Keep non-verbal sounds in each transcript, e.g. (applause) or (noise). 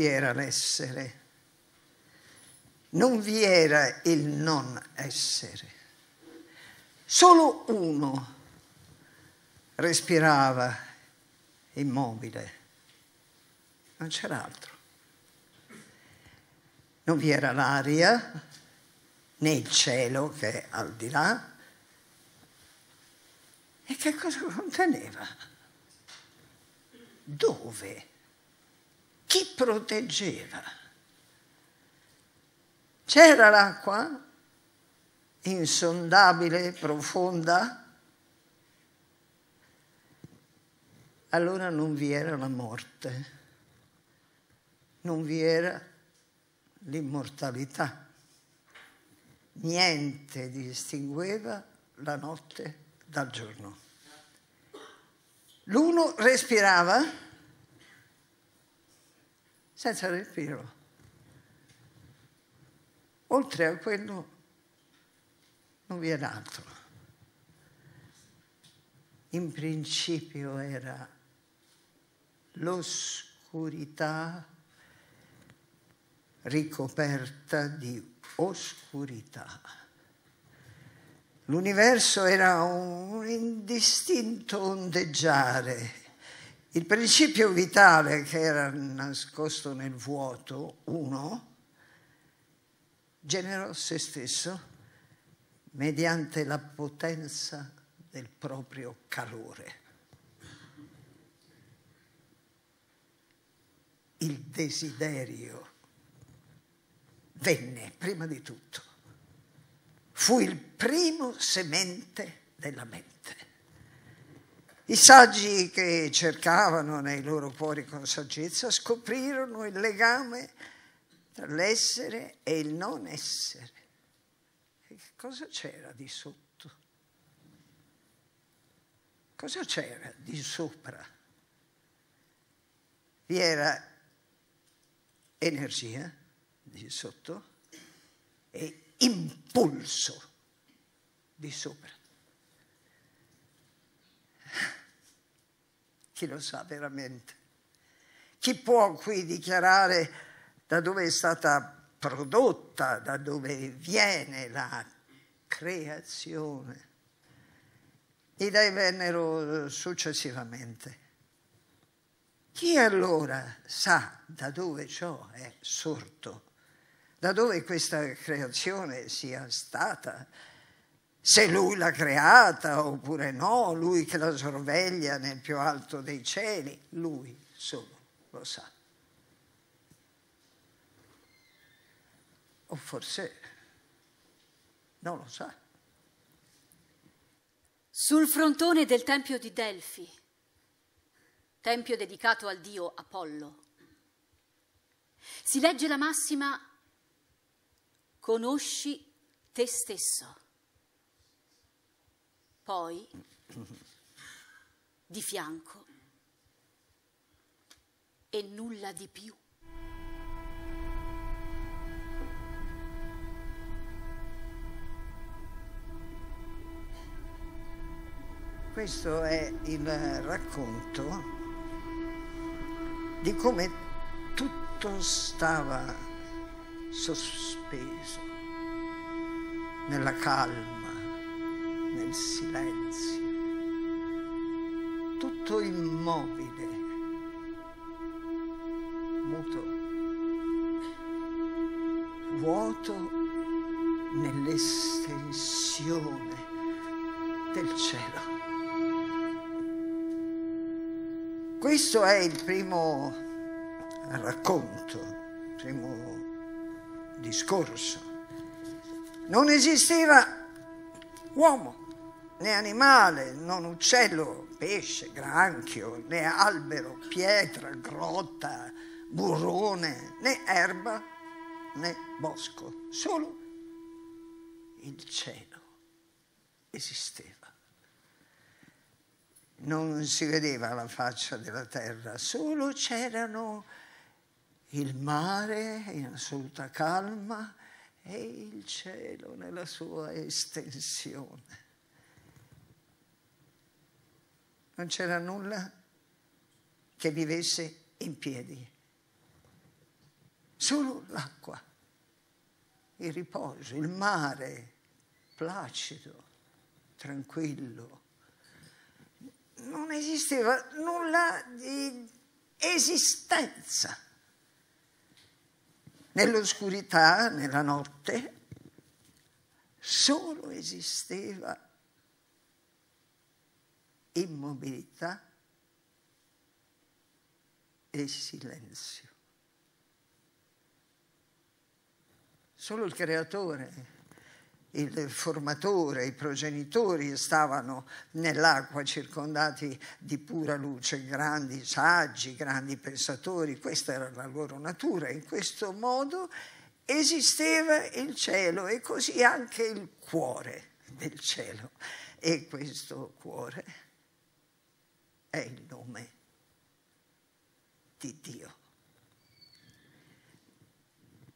vi era l'essere, non vi era il non essere. Solo uno respirava immobile, non c'era altro. Non vi era l'aria, né il cielo che è al di là. E che cosa conteneva? Dove? Chi proteggeva? C'era l'acqua insondabile, profonda? Allora non vi era la morte, non vi era l'immortalità. Niente distingueva la notte dal giorno. L'uno respirava senza respiro. Oltre a quello non vi era altro. In principio era l'oscurità ricoperta di oscurità. L'universo era un indistinto ondeggiare il principio vitale che era nascosto nel vuoto, uno, generò se stesso mediante la potenza del proprio calore. Il desiderio venne prima di tutto, fu il primo semente della mente. I saggi che cercavano nei loro cuori con saggezza scoprirono il legame tra l'essere e il non essere. E che cosa c'era di sotto? Cosa c'era di sopra? Vi era energia di sotto e impulso di sopra. Chi lo sa veramente? Chi può qui dichiarare da dove è stata prodotta, da dove viene la creazione? I dei vennero successivamente. Chi allora sa da dove ciò è sorto, da dove questa creazione sia stata? Se lui l'ha creata oppure no, lui che la sorveglia nel più alto dei cieli, lui solo lo sa. O forse non lo sa. Sul frontone del tempio di Delfi, tempio dedicato al dio Apollo, si legge la massima conosci te stesso. Poi, di fianco, e nulla di più. Questo è il racconto di come tutto stava sospeso nella calma nel silenzio, tutto immobile, muto, vuoto nell'estensione del cielo. Questo è il primo racconto, il primo discorso. Non esisteva uomo né animale, non uccello, pesce, granchio, né albero, pietra, grotta, burrone, né erba, né bosco, solo il cielo esisteva. Non si vedeva la faccia della terra, solo c'erano il mare in assoluta calma e il cielo nella sua estensione. Non c'era nulla che vivesse in piedi. Solo l'acqua, il riposo, il mare placido, tranquillo. Non esisteva nulla di esistenza. Nell'oscurità, nella notte, solo esisteva immobilità e silenzio. Solo il creatore il formatore, i progenitori stavano nell'acqua circondati di pura luce, grandi saggi, grandi pensatori, questa era la loro natura, in questo modo esisteva il cielo e così anche il cuore del cielo. E questo cuore è il nome di Dio.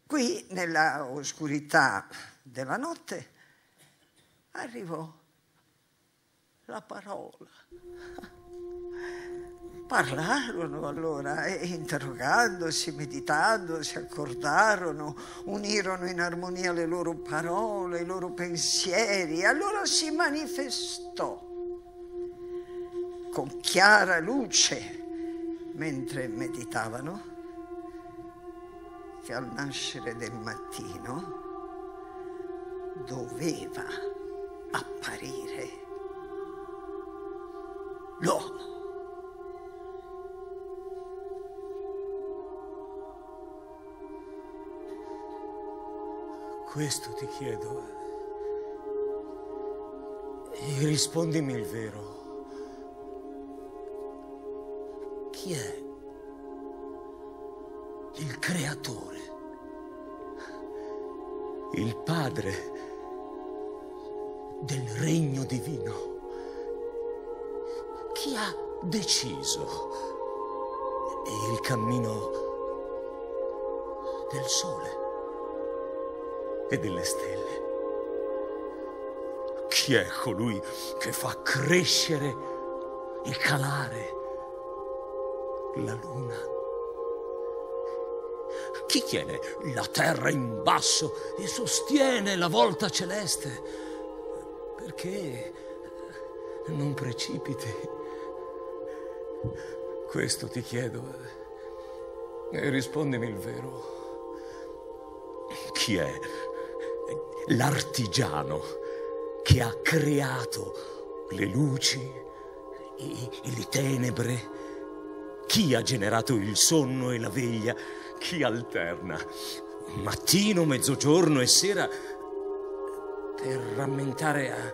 Qui nella oscurità della notte arrivò la parola. Parlarono allora e interrogandosi, meditando, si accordarono, unirono in armonia le loro parole, i loro pensieri. Allora si manifestò con chiara luce mentre meditavano che al nascere del mattino doveva apparire l'uomo. Questo ti chiedo. E rispondimi il vero. Chi è il creatore? Il padre del regno divino. Chi ha deciso il cammino del sole e delle stelle? Chi è colui che fa crescere e calare la luna? Chi tiene la terra in basso e sostiene la volta celeste? Perché non precipiti? Questo ti chiedo. E rispondimi il vero. Chi è l'artigiano che ha creato le luci e le tenebre? Chi ha generato il sonno e la veglia? Chi alterna mattino, mezzogiorno e sera per rammentare a,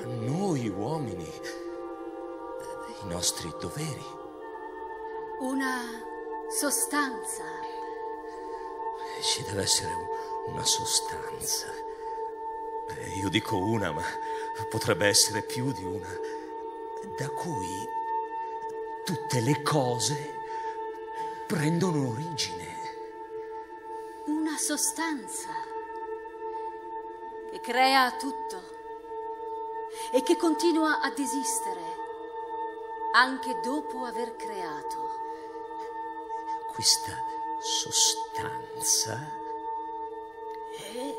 a noi uomini i nostri doveri. Una sostanza. Ci deve essere una sostanza. Io dico una, ma potrebbe essere più di una, da cui tutte le cose prendono origine. Una sostanza che crea tutto e che continua ad esistere anche dopo aver creato. Questa sostanza è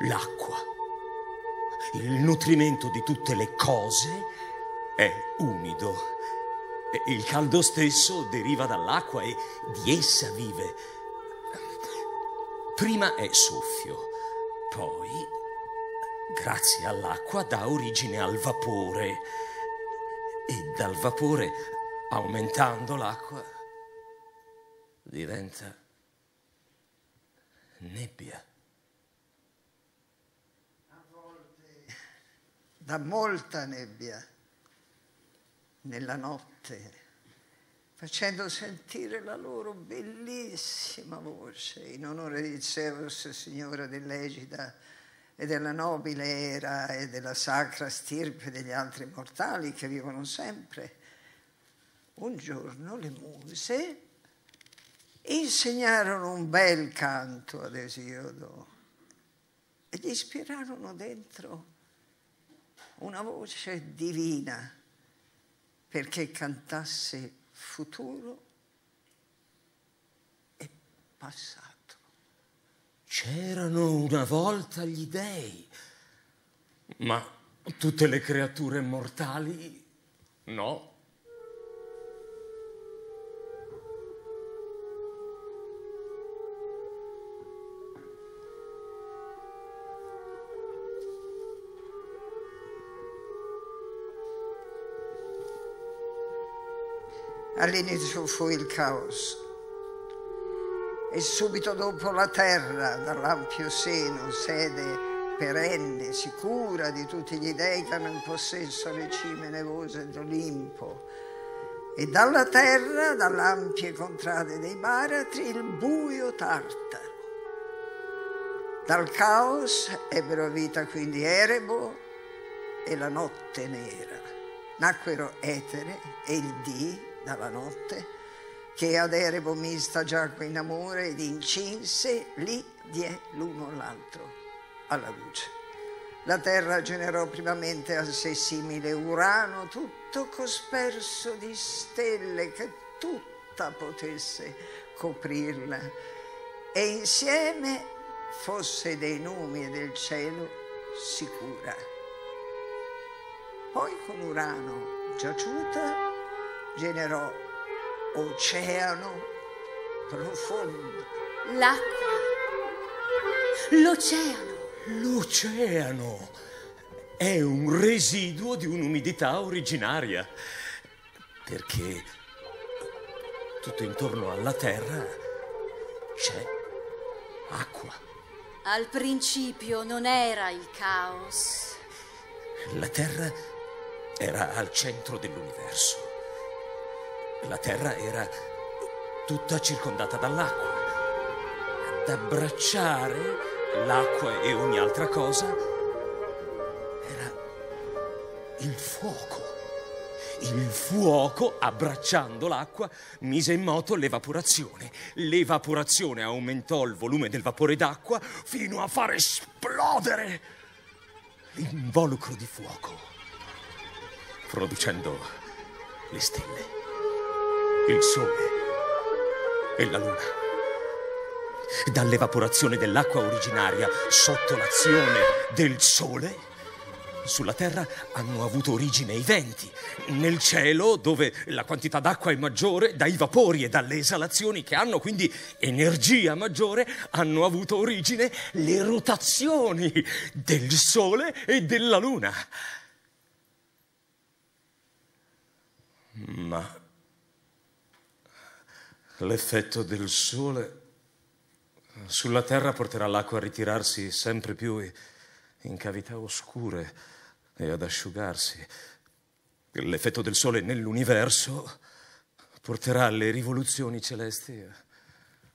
l'acqua. Il nutrimento di tutte le cose è umido. Il caldo stesso deriva dall'acqua e di essa vive. Prima è soffio, poi, grazie all'acqua, dà origine al vapore e dal vapore, aumentando l'acqua, diventa nebbia. A volte da molta nebbia nella notte facendo sentire la loro bellissima voce in onore di Zeus, signore dell'Egida e della nobile era e della sacra stirpe degli altri mortali che vivono sempre. Un giorno le muse insegnarono un bel canto ad Esiodo e gli ispirarono dentro una voce divina perché cantasse futuro e passato. C'erano una volta gli dèi, ma tutte le creature mortali no. All'inizio fu il caos e subito dopo la terra, dall'ampio seno, sede perenne, sicura di tutti gli dei che hanno in possesso le cime nevose d'Olimpo. E dalla terra, dall'ampie contrade dei baratri, il buio tartaro. Dal caos ebbero vita quindi Erebo e la notte nera. Nacquero Etere e il Dì dalla notte, che ad Erebo mista Giacque in amore ed incinse, lì die l'uno l'altro alla luce. La terra generò primamente a sé simile Urano, tutto cosperso di stelle che tutta potesse coprirla, e insieme fosse dei numi e del cielo sicura. Poi con Urano giaciuta generò oceano profondo. L'acqua, l'oceano. L'oceano è un residuo di un'umidità originaria, perché tutto intorno alla Terra c'è acqua. Al principio non era il caos. La Terra era al centro dell'universo. La terra era tutta circondata dall'acqua. Ad abbracciare l'acqua e ogni altra cosa era il fuoco. Il fuoco, abbracciando l'acqua, mise in moto l'evaporazione. L'evaporazione aumentò il volume del vapore d'acqua fino a far esplodere l'involucro di fuoco, producendo le stelle il sole e la luna. Dall'evaporazione dell'acqua originaria sotto l'azione del sole, sulla Terra hanno avuto origine i venti. Nel cielo, dove la quantità d'acqua è maggiore, dai vapori e dalle esalazioni che hanno quindi energia maggiore, hanno avuto origine le rotazioni del Sole e della Luna. Ma L'effetto del sole sulla terra porterà l'acqua a ritirarsi sempre più in cavità oscure e ad asciugarsi. L'effetto del sole nell'universo porterà le rivoluzioni celesti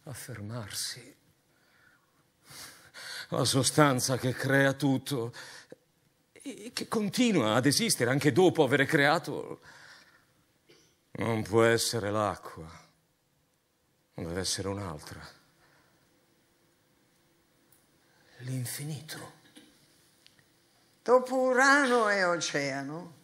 a fermarsi. La sostanza che crea tutto e che continua ad esistere anche dopo aver creato non può essere l'acqua Deve essere un'altra. L'infinito. Dopo Urano e Oceano,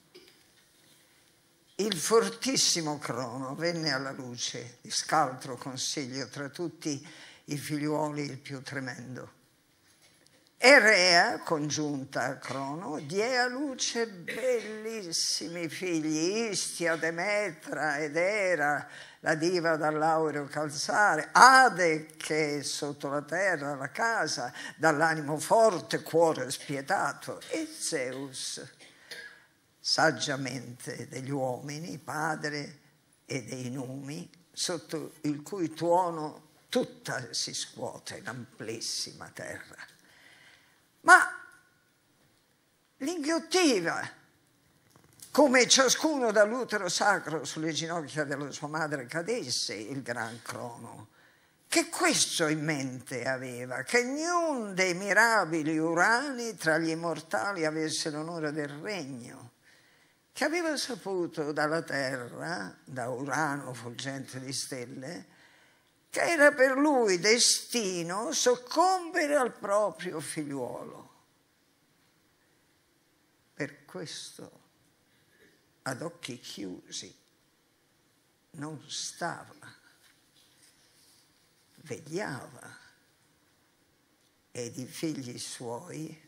il fortissimo Crono venne alla luce, di scaltro consiglio tra tutti i figliuoli il più tremendo. E Rea, congiunta a Crono, die a luce bellissimi figli, Istia, Demetra ed Era, la diva dall'aureo calzare, Ade che è sotto la terra, la casa, dall'animo forte, cuore spietato, e Zeus, saggiamente degli uomini, padre e dei numi, sotto il cui tuono tutta si scuote l'amplissima terra. Ma l'inghiottiva come ciascuno dall'utero sacro sulle ginocchia della sua madre cadesse il gran crono, che questo in mente aveva, che niun dei mirabili urani tra gli immortali avesse l'onore del regno, che aveva saputo dalla terra, da Urano fulgente di stelle, che era per lui destino soccombere al proprio figliuolo. Per questo ad occhi chiusi non stava, vegliava ed i figli suoi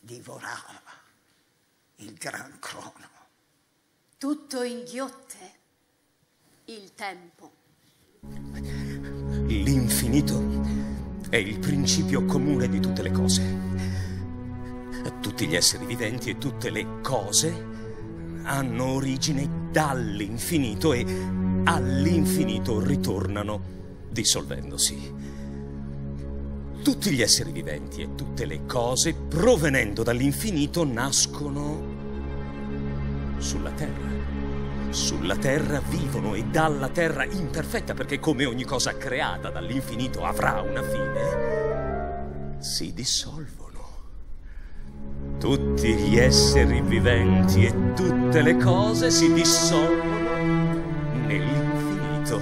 divorava il gran crono. Tutto inghiotte il tempo. L'infinito è il principio comune di tutte le cose. Tutti gli esseri viventi e tutte le cose hanno origine dall'infinito e all'infinito ritornano dissolvendosi. Tutti gli esseri viventi e tutte le cose, provenendo dall'infinito, nascono sulla terra. Sulla terra vivono e dalla terra imperfetta, perché come ogni cosa creata dall'infinito avrà una fine, si dissolvono. Tutti gli esseri viventi e tutte le cose si dissolvono nell'infinito,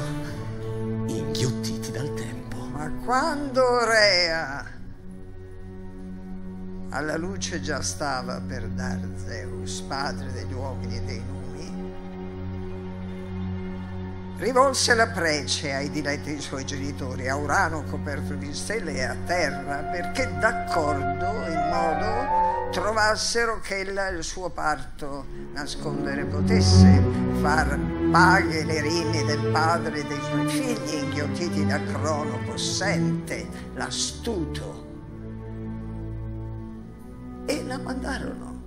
inghiottiti dal tempo. Ma quando Rea alla luce già stava per dar Zeus, padre degli uomini e dei numi, rivolse la prece ai diletti suoi genitori, a Urano coperto di stelle e a terra, perché d'accordo in modo trovassero che il suo parto nascondere potesse, far paghe le rinne del padre e dei suoi figli inghiottiti da Crono possente, l'astuto. E la mandarono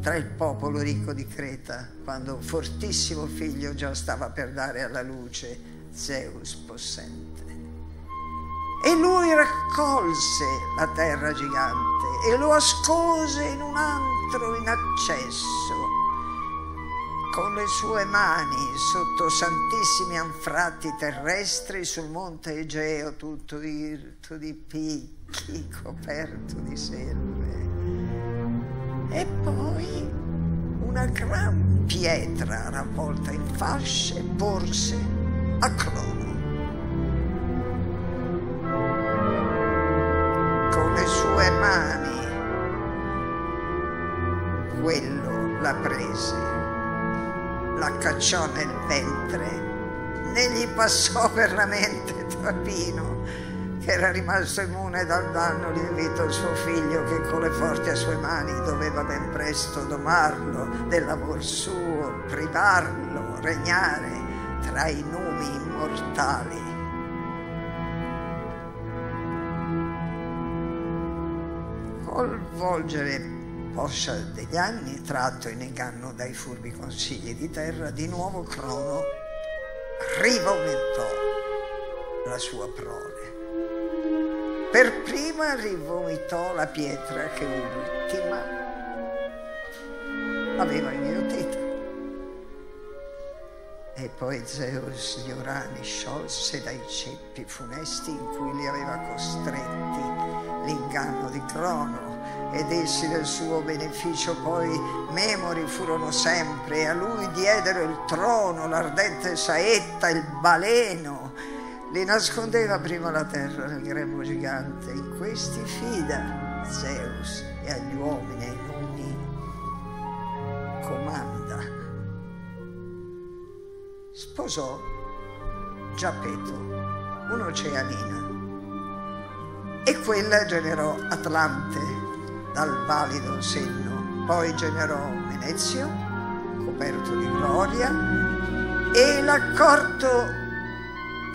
tra il popolo ricco di Creta, quando un fortissimo figlio già stava per dare alla luce Zeus possente. E lui raccolse la terra gigante e lo ascose in un antro in accesso, con le sue mani sotto santissimi anfratti terrestri sul monte Egeo, tutto irto di picchi, coperto di selve. E poi una gran pietra ravvolta in fasce porse a Crono. Con le sue mani quello la prese, la cacciò nel ventre, né gli passò per la mente che era rimasto immune dal danno lievito il suo figlio che con le forti sue mani doveva ben presto domarlo dell'amor suo, privarlo, regnare tra i numi immortali. Col volgere poscia degli anni, tratto in inganno dai furbi consigli di terra, di nuovo Crono rivomitò la sua prole. Per prima rivomitò la pietra che ultima aveva inghiottita. E poi Zeus gli urani sciolse dai ceppi funesti in cui li aveva costretti l'inganno di Crono ed essi del suo beneficio poi memori furono sempre a lui diedero il trono, l'ardente saetta, il baleno. Li nascondeva prima la terra nel grembo gigante. In questi fida Zeus e agli uomini e ai numi comanda. Sposò Giapeto, un'oceanina, e quella generò Atlante dal valido senno. Poi generò Venezio, coperto di gloria, e l'accorto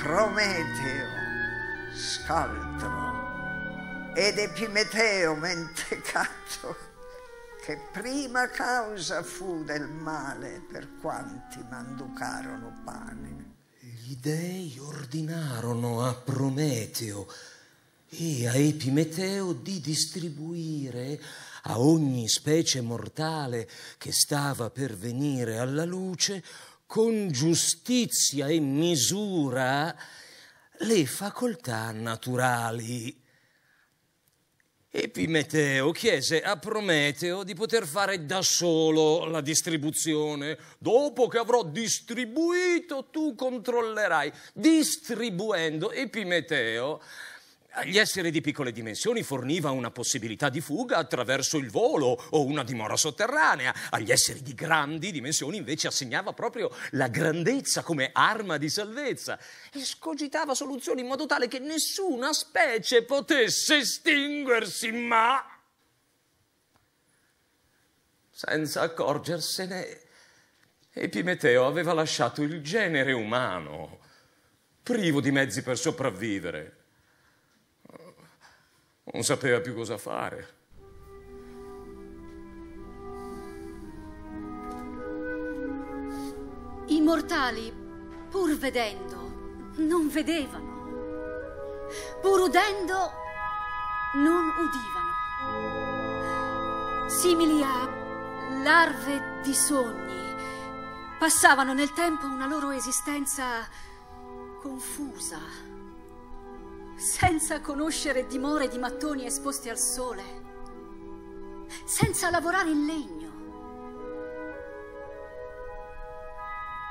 Prometeo, scaltro, ed Epimeteo, mentecato, che prima causa fu del male per quanti manducarono pane. Gli dei ordinarono a Prometeo e a Epimeteo di distribuire a ogni specie mortale che stava per venire alla luce con giustizia e misura le facoltà naturali. Epimeteo chiese a Prometeo di poter fare da solo la distribuzione. Dopo che avrò distribuito, tu controllerai. Distribuendo, Epimeteo Agli esseri di piccole dimensioni forniva una possibilità di fuga attraverso il volo o una dimora sotterranea. Agli esseri di grandi dimensioni invece assegnava proprio la grandezza come arma di salvezza e scogitava soluzioni in modo tale che nessuna specie potesse estinguersi, ma senza accorgersene Epimeteo aveva lasciato il genere umano privo di mezzi per sopravvivere non sapeva più cosa fare. I mortali, pur vedendo, non vedevano. Pur udendo, non udivano. Simili a larve di sogni, passavano nel tempo una loro esistenza confusa senza conoscere dimore di mattoni esposti al sole, senza lavorare in legno.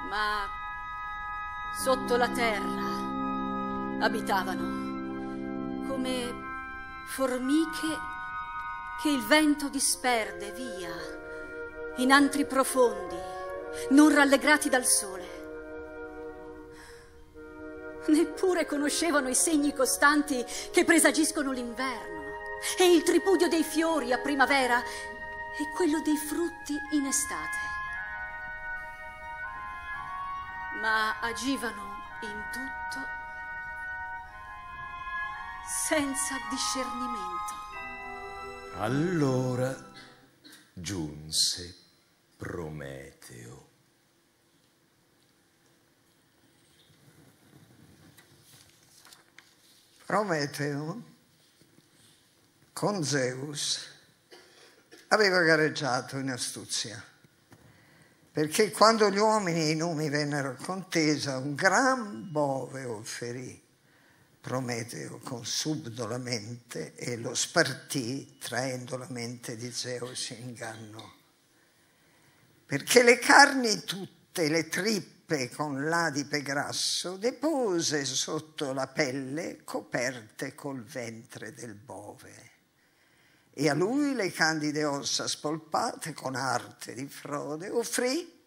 Ma sotto la terra abitavano come formiche che il vento disperde via in antri profondi, non rallegrati dal sole. Neppure conoscevano i segni costanti che presagiscono l'inverno e il tripudio dei fiori a primavera e quello dei frutti in estate. Ma agivano in tutto senza discernimento. Allora giunse Prometeo Prometeo con Zeus aveva gareggiato in astuzia, perché quando gli uomini e i numi vennero a contesa, un gran bove offerì Prometeo con subdola mente e lo spartì traendo la mente di Zeus in inganno. Perché le carni tutte, le trippe, ruppe con l'adipe grasso, depose sotto la pelle coperte col ventre del bove. E a lui le candide ossa spolpate con arte di frode offrì,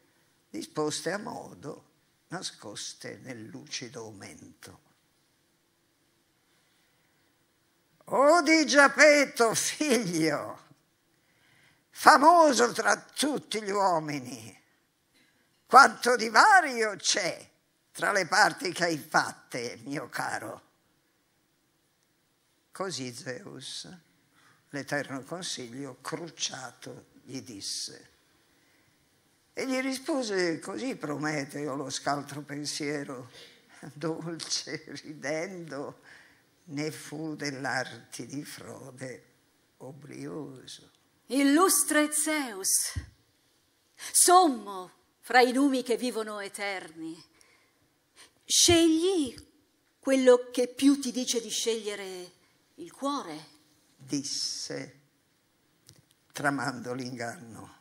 disposte a modo, nascoste nel lucido mento. O di Giapeto, figlio, famoso tra tutti gli uomini, quanto di vario c'è tra le parti che hai fatte, mio caro. Così Zeus, l'eterno consiglio, crucciato, gli disse. E gli rispose così Prometeo, lo scaltro pensiero, dolce, ridendo, ne fu dell'arti di frode oblioso. Illustre Zeus, sommo fra i numi che vivono eterni. Scegli quello che più ti dice di scegliere il cuore. Disse, tramando l'inganno.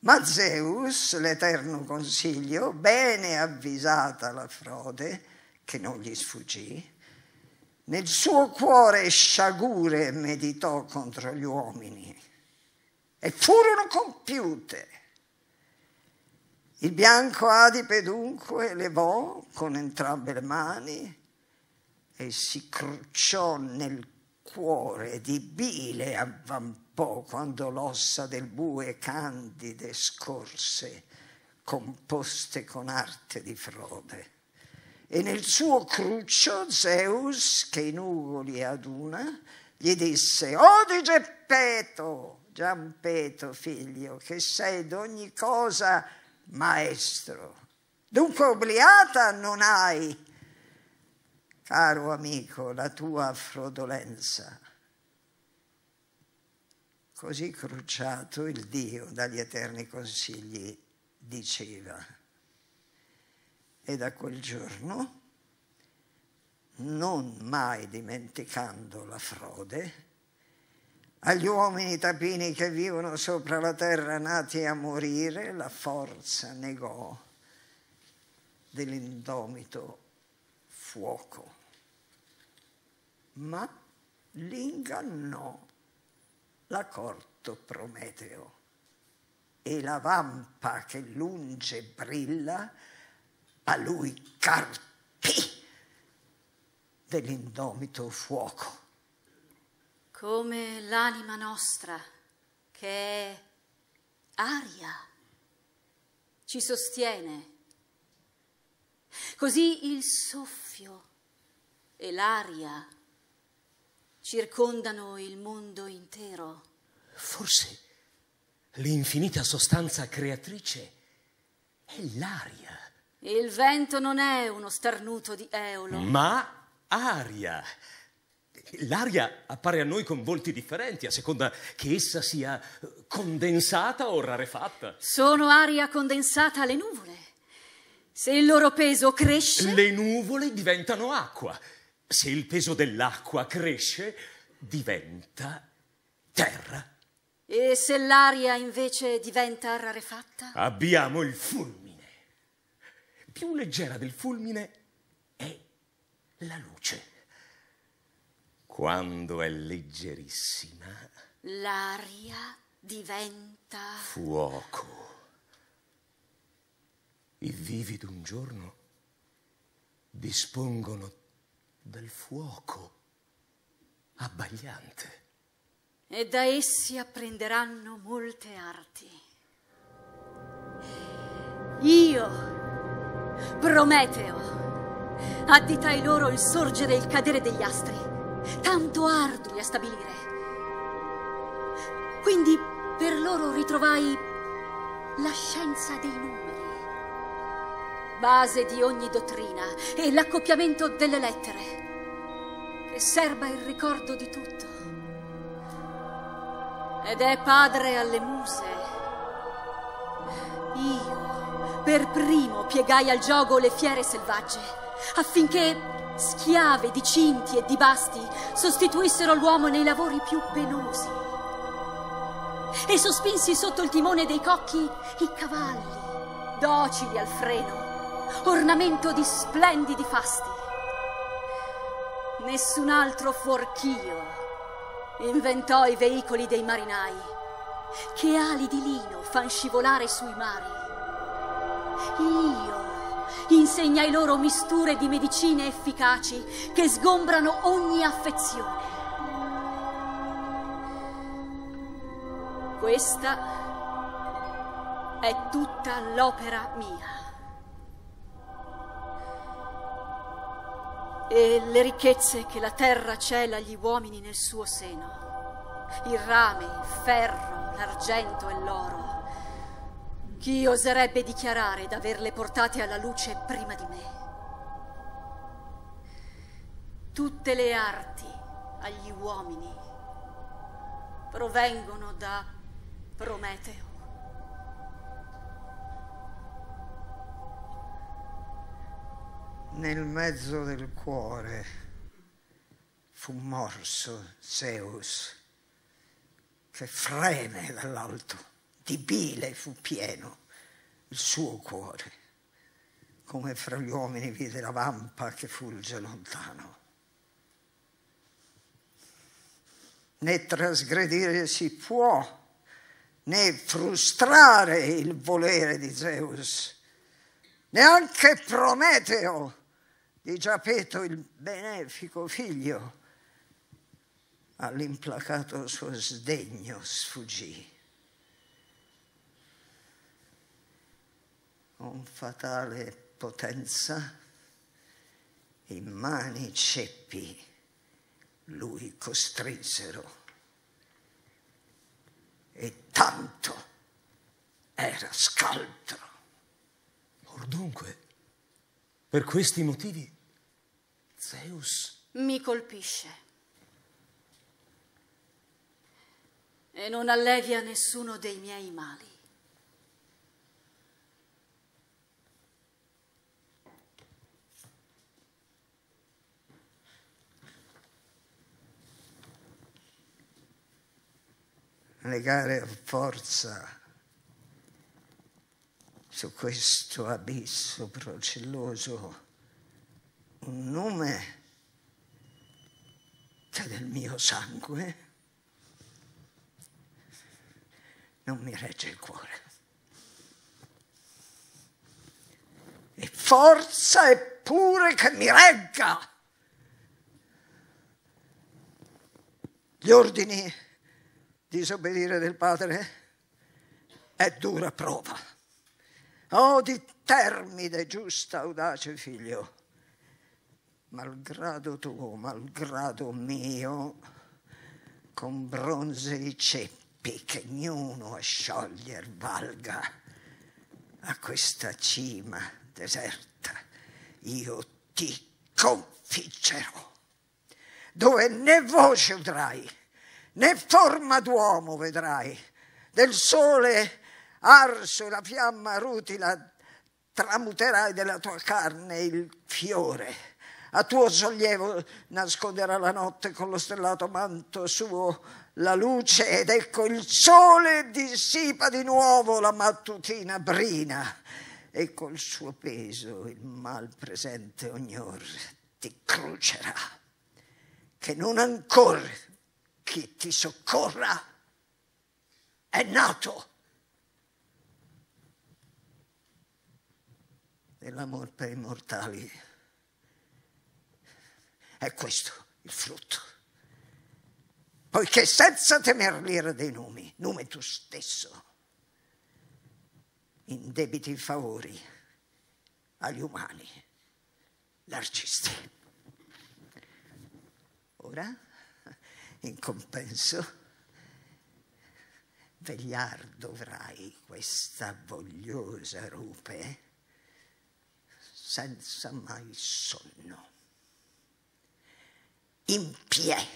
Ma Zeus, l'eterno consiglio, bene avvisata la frode, che non gli sfuggì, nel suo cuore sciagure meditò contro gli uomini e furono compiute il bianco adipe dunque levò con entrambe le mani e si crucciò nel cuore di bile avvampò quando l'ossa del bue candide scorse, composte con arte di frode. E nel suo cruccio Zeus, che i nuvoli aduna, gli disse, O di Geppeto, Giampeto figlio, che sei d'ogni cosa maestro. Dunque obliata non hai, caro amico, la tua frodolenza. Così cruciato il Dio dagli eterni consigli diceva. E da quel giorno, non mai dimenticando la frode, agli uomini tapini che vivono sopra la terra nati a morire, la forza negò dell'indomito fuoco. ma l'ingannò l'accorto Prometeo e la vampa che lunge brilla a lui carpì dell'indomito fuoco. Come l'anima nostra, che è aria, ci sostiene. Così il soffio e l'aria circondano il mondo intero. Forse l'infinita sostanza creatrice è l'aria. Il vento non è uno starnuto di Eolo. Ma aria. L'aria appare a noi con volti differenti a seconda che essa sia condensata o rarefatta. Sono aria condensata alle nuvole. Se il loro peso cresce... Le nuvole diventano acqua. Se il peso dell'acqua cresce, diventa terra. E se l'aria invece diventa rarefatta? Abbiamo il fulmine. Più leggera del fulmine è la luce. Quando è leggerissima... L'aria diventa... Fuoco. I vivi d'un giorno dispongono del fuoco abbagliante. E da essi apprenderanno molte arti. Io, Prometeo, additai loro il sorgere e il cadere degli astri, tanto ardui a stabilire. Quindi per loro ritrovai la scienza dei numeri base di ogni dottrina, e l'accoppiamento delle lettere, che serba il ricordo di tutto. Ed è padre alle muse. Io, per primo, piegai al gioco le fiere selvagge, affinché, schiave di cinti e di basti, sostituissero l'uomo nei lavori più penosi. E sospinsi sotto il timone dei cocchi i cavalli, docili al freno, ornamento di splendidi fasti. Nessun altro fuorchio inventò i veicoli dei marinai, che ali di lino fan scivolare sui mari. Io insegnai loro misture di medicine efficaci che sgombrano ogni affezione. Questa è tutta l'opera mia. e le ricchezze che la terra cela agli uomini nel suo seno, il rame, il ferro, l'argento e l'oro. Chi oserebbe dichiarare d'averle portate alla luce prima di me? Tutte le arti agli uomini provengono da Prometeo. nel mezzo del cuore fu morso Zeus, che freme dall'alto, di bile fu pieno il suo cuore, come fra gli uomini vide la vampa che fulge lontano. Né trasgredire si può, né frustrare il volere di Zeus, neanche Prometeo di Giapeto il benefico figlio all'implacato suo sdegno sfuggì. Con fatale potenza in mani ceppi lui costrinsero e tanto era scaltro. Or dunque, per questi motivi, Zeus mi colpisce e non allevia nessuno dei miei mali. Legare a forza su questo abisso procelloso un nome latte del mio sangue, non mi regge il cuore. E forza è pure che mi regga. Gli ordini disobbedire del padre? È dura prova. Oh, di termine giusta, audace figlio, malgrado tuo, malgrado mio, con bronzei ceppi che ognuno a scioglier valga a questa cima deserta, io ti configgerò, dove né voce udrai, né forma d'uomo vedrai, del sole arso la fiamma rutila tramuterai della tua carne il fiore. A tuo sollievo nasconderà la notte con lo stellato manto suo la luce ed ecco il sole dissipa di nuovo la mattutina brina. E col suo peso il mal presente ognor ti crucerà che non ancor chi ti soccorra è nato dell'amor per i mortali è questo il frutto. Poiché senza temer l'ira dei numi, nume tu stesso, indebiti favori agli umani, l'arcisti. Ora, in compenso, vegliar dovrai questa vogliosa rupe senza mai sonno. In piedi,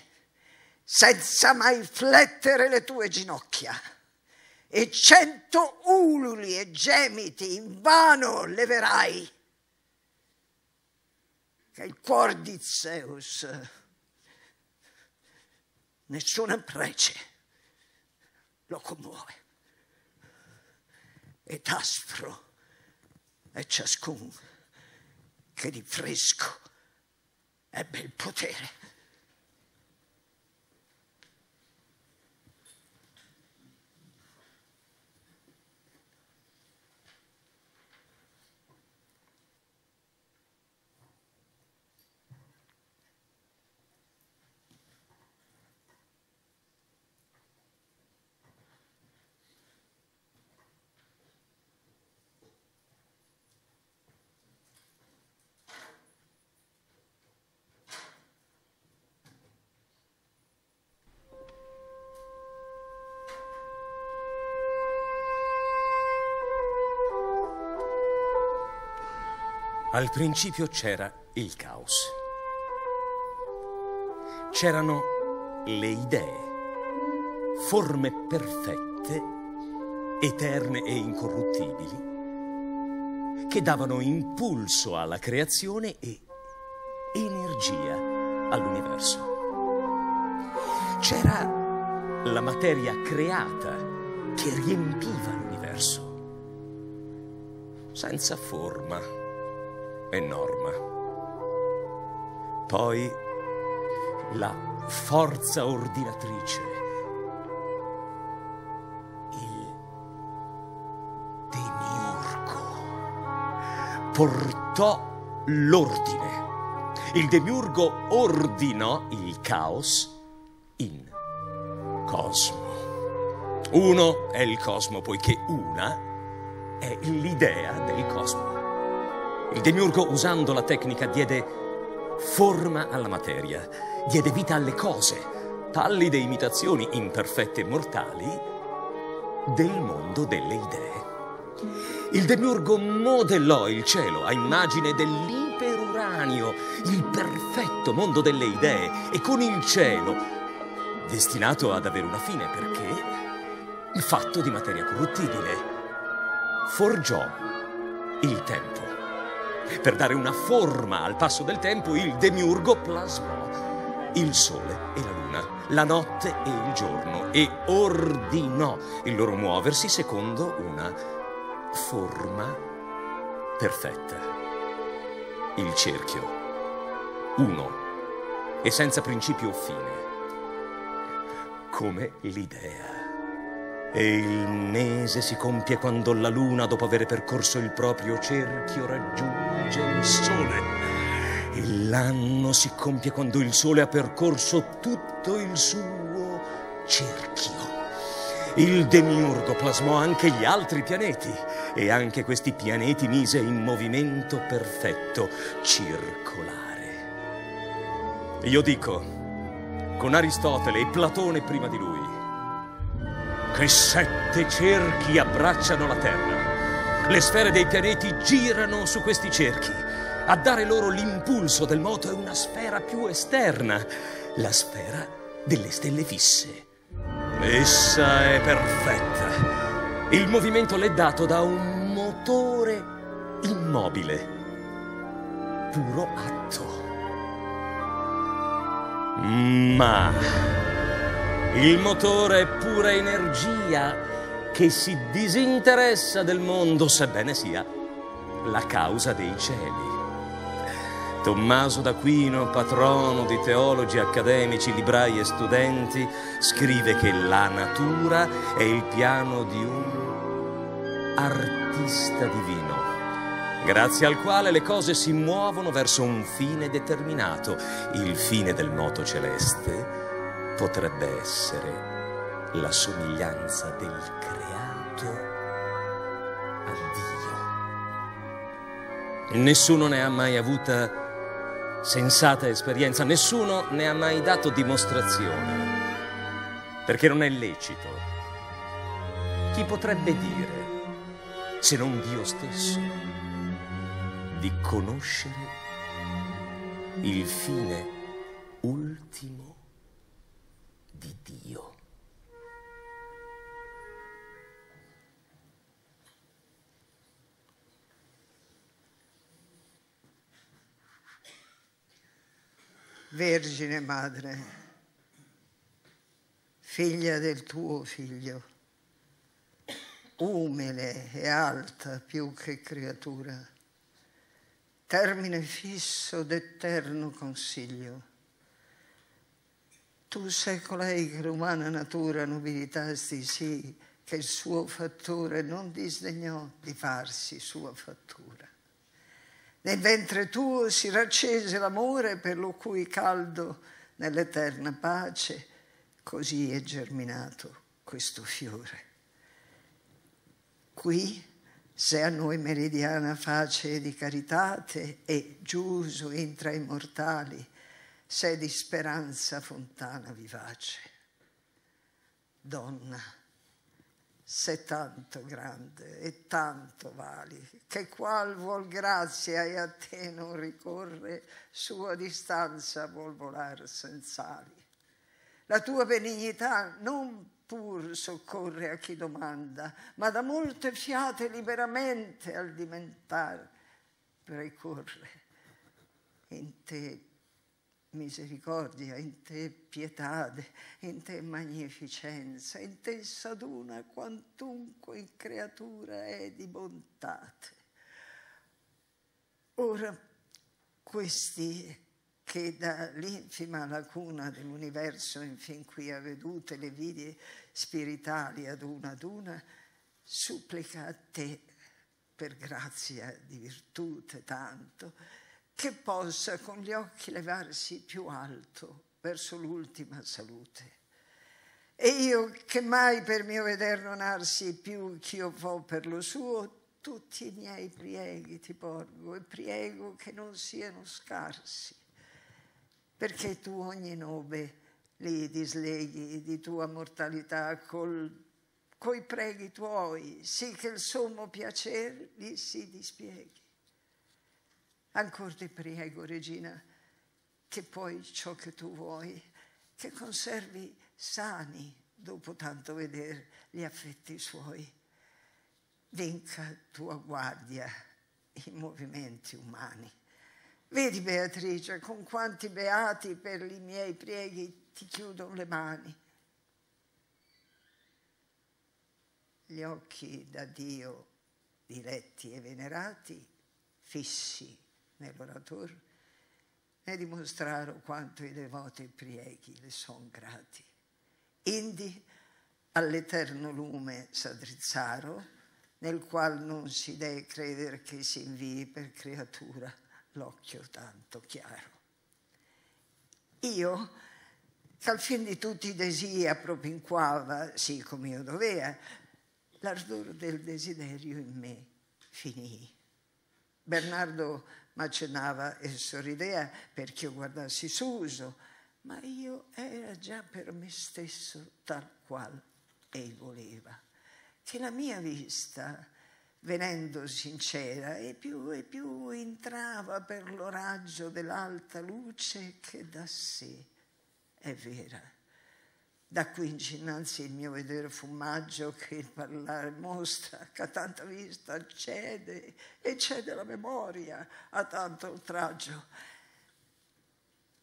senza mai flettere le tue ginocchia, e cento ululi e gemiti in vano leverai, che il cuor di Zeus nessuna prece lo commuove. Ed aspro è ciascun che di fresco ebbe il potere. Al principio c'era il caos. C'erano le idee, forme perfette, eterne e incorruttibili, che davano impulso alla creazione e energia all'universo. C'era la materia creata che riempiva l'universo, senza forma e norma. Poi la forza ordinatrice, il demiurgo, portò l'ordine. Il demiurgo ordinò il caos in cosmo. Uno è il cosmo poiché una è l'idea del cosmo. Il demiurgo, usando la tecnica, diede forma alla materia, diede vita alle cose, pallide imitazioni imperfette e mortali del mondo delle idee. Il demiurgo modellò il cielo a immagine dell'iperuranio, il perfetto mondo delle idee, e con il cielo, destinato ad avere una fine perché, fatto di materia corruttibile, forgiò il tempo. Per dare una forma al passo del tempo, il demiurgo plasmò il sole e la luna, la notte e il giorno e ordinò il loro muoversi secondo una forma perfetta. Il cerchio, uno e senza principio o fine, come l'idea. E il mese si compie quando la luna, dopo aver percorso il proprio cerchio, raggiunge il sole. L'anno si compie quando il sole ha percorso tutto il suo cerchio. Il demiurgo plasmò anche gli altri pianeti e anche questi pianeti mise in movimento perfetto, circolare. Io dico, con Aristotele e Platone prima di lui, che sette cerchi abbracciano la Terra. Le sfere dei pianeti girano su questi cerchi. A dare loro l'impulso del moto è una sfera più esterna, la sfera delle stelle fisse. Essa è perfetta. Il movimento le è dato da un motore immobile, puro atto. Ma il motore è pura energia che si disinteressa del mondo, sebbene sia la causa dei cieli. Tommaso d'Aquino, patrono di teologi accademici, librai e studenti, scrive che la natura è il piano di un artista divino, grazie al quale le cose si muovono verso un fine determinato. Il fine del moto celeste potrebbe essere la somiglianza del creato a Dio. Nessuno ne ha mai avuta sensata esperienza, nessuno ne ha mai dato dimostrazione, perché non è lecito. Chi potrebbe dire, se non Dio stesso, di conoscere il fine ultimo di Dio? Vergine Madre, figlia del tuo figlio, umile e alta più che creatura, termine fisso d'eterno consiglio. Tu sei colei che l'umana natura nobilitasti sì, che il suo fattore non disdegnò di farsi sua fattura. Nel ventre tuo si raccese l'amore per lo cui caldo nell'eterna pace, così è germinato questo fiore. Qui, se a noi meridiana face di caritate e giuso intra i mortali, sei di speranza fontana vivace. Donna, sei tanto grande e tanto vali, che qual vuol grazia e a te non ricorre, sua distanza vuol volar senz'ali. La tua benignità non pur soccorre a chi domanda, ma da molte fiate liberamente al dimentar precorre. In te misericordia, in te pietade, in te magnificenza, in te saduna quantunque in creatura è di bontate. Ora, questi che dall'infima lacuna dell'universo infin qui ha vedute le vie spiritali ad una ad una, supplica a te per grazia di virtute tanto, che possa con gli occhi levarsi più alto verso l'ultima salute. E io che mai per mio veder non arsi più ch'io fo per lo suo, tutti i miei prieghi ti porgo e priego che non siano scarsi, perché tu ogni nove li disleghi di tua mortalità col, coi preghi tuoi, sì che il sommo piacere li si dispieghi. Ancora ti prego, Regina, che poi ciò che tu vuoi, che conservi sani dopo tanto vedere gli affetti suoi. Vinca tua guardia i movimenti umani. Vedi Beatrice con quanti beati per i miei prieghi ti chiudono le mani. Gli occhi da Dio diletti e venerati, fissi nell'oratore, ne dimostraro quanto i devoti prieghi le son grati. Indi all'eterno lume s'addrizzaro, nel qual non si dee credere che si invii per creatura l'occhio tanto chiaro. Io, che al fin di tutti i desi appropinquava, sì come io dovea, l'ardor del desiderio in me finì. Bernardo m'accennava e sorridea perché io guardassi Suso, ma io era già per me stesso tal qual ei voleva, che la mia vista, venendo sincera, e più e più entrava per lo raggio dell'alta luce che da sé è vera da qui innanzi il mio vedere fumaggio che il parlare mostra che a tanta vista cede e cede la memoria a tanto oltraggio.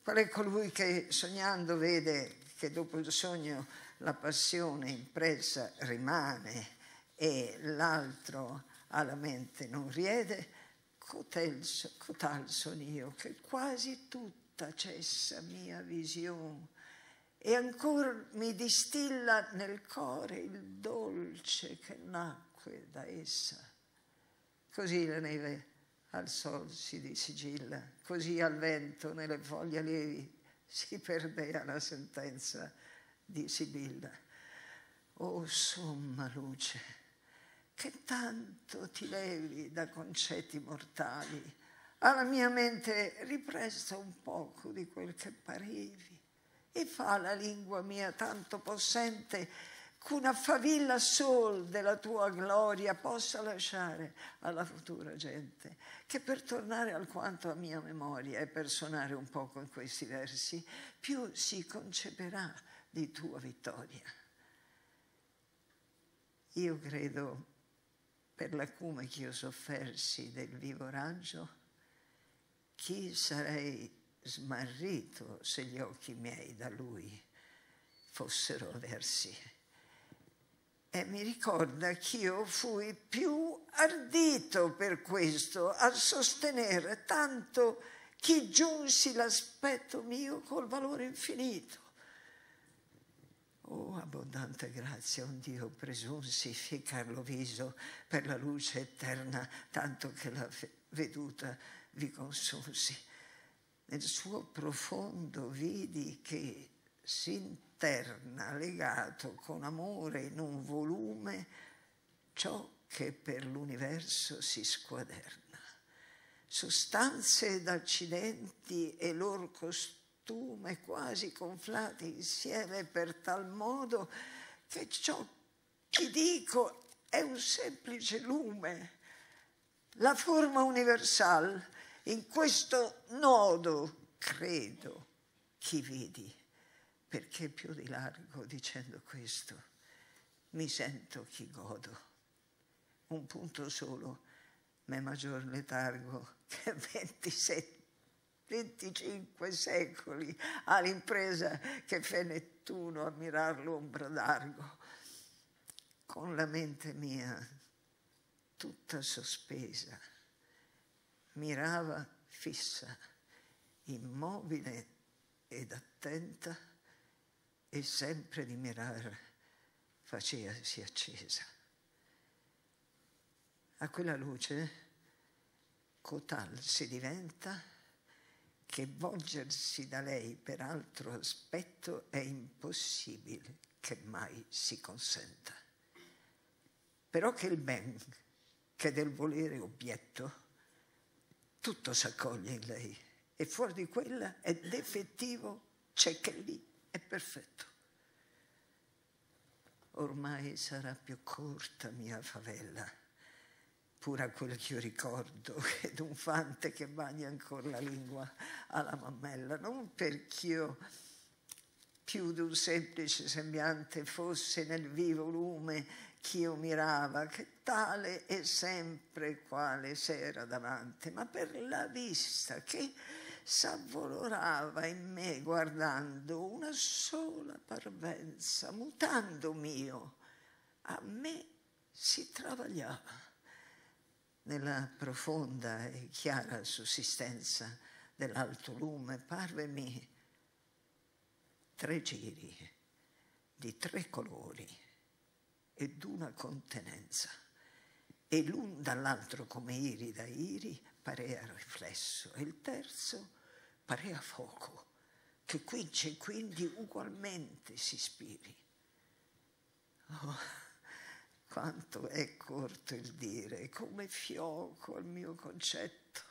Qual è colui che sognando vede che dopo il sogno la passione impressa rimane e l'altro alla mente non riede? Cotel, cotal son io che quasi tutta cessa mia visione e ancora mi distilla nel cuore il dolce che nacque da essa. Così la neve al sol si disigilla, così al vento nelle foglie lievi si perdea la sentenza di Sibilla. Oh somma luce, che tanto ti levi da concetti mortali, alla mia mente ripresta un poco di quel che parevi e fa la lingua mia tanto possente una favilla sol della tua gloria possa lasciare alla futura gente, che per tornare alquanto a mia memoria e per suonare un poco in questi versi, più si conceperà di tua vittoria. Io credo, per l'acume che io soffersi del vivo raggio, chi sarei smarrito se gli occhi miei da lui fossero versi. E mi ricorda che io fui più ardito per questo, a sostenere tanto che giunsi l'aspetto mio col valore infinito. Oh, abbondante grazia, un Dio presunsi ficcarlo viso per la luce eterna, tanto che la veduta vi consunsi nel suo profondo vidi che si interna legato con amore in un volume ciò che per l'universo si squaderna. Sostanze ed accidenti e loro costume quasi conflati insieme per tal modo che ciò che dico è un semplice lume. La forma universale in questo nodo credo. Chi vedi, perché più di largo dicendo questo mi sento chi godo. Un punto solo m'è maggior letargo che (laughs) 27 25 secoli all'impresa che fe Nettuno a mirar l'ombra d'argo, con la mente mia tutta sospesa mirava fissa, immobile ed attenta e sempre di mirare facevasi accesa. A quella luce cotal si diventa che volgersi da lei per altro aspetto è impossibile che mai si consenta. Però che il ben, che del volere obietto, tutto si accoglie in lei. E fuori di quella è defettivo, c'è che lì. È perfetto. Ormai sarà più corta mia favella, pure a quel che io ricordo, (laughs) ed un fante che bagna ancora la lingua alla mammella, non perch'io più di un semplice sembiante fosse nel vivo lume ch'io mirava, che tale e sempre quale s'era davanti, ma per la vista che s'avvolorava in me guardando una sola parvenza, mutando mio, a me si travagliava nella profonda e chiara sussistenza dell'alto lume, parvemi tre giri di tre colori e d'una contenenza e l'un dall'altro come iri da iri parea riflesso e il terzo parea fuoco che quince e quindi ugualmente si spiri. Oh, quanto è corto il dire, come fioco il mio concetto.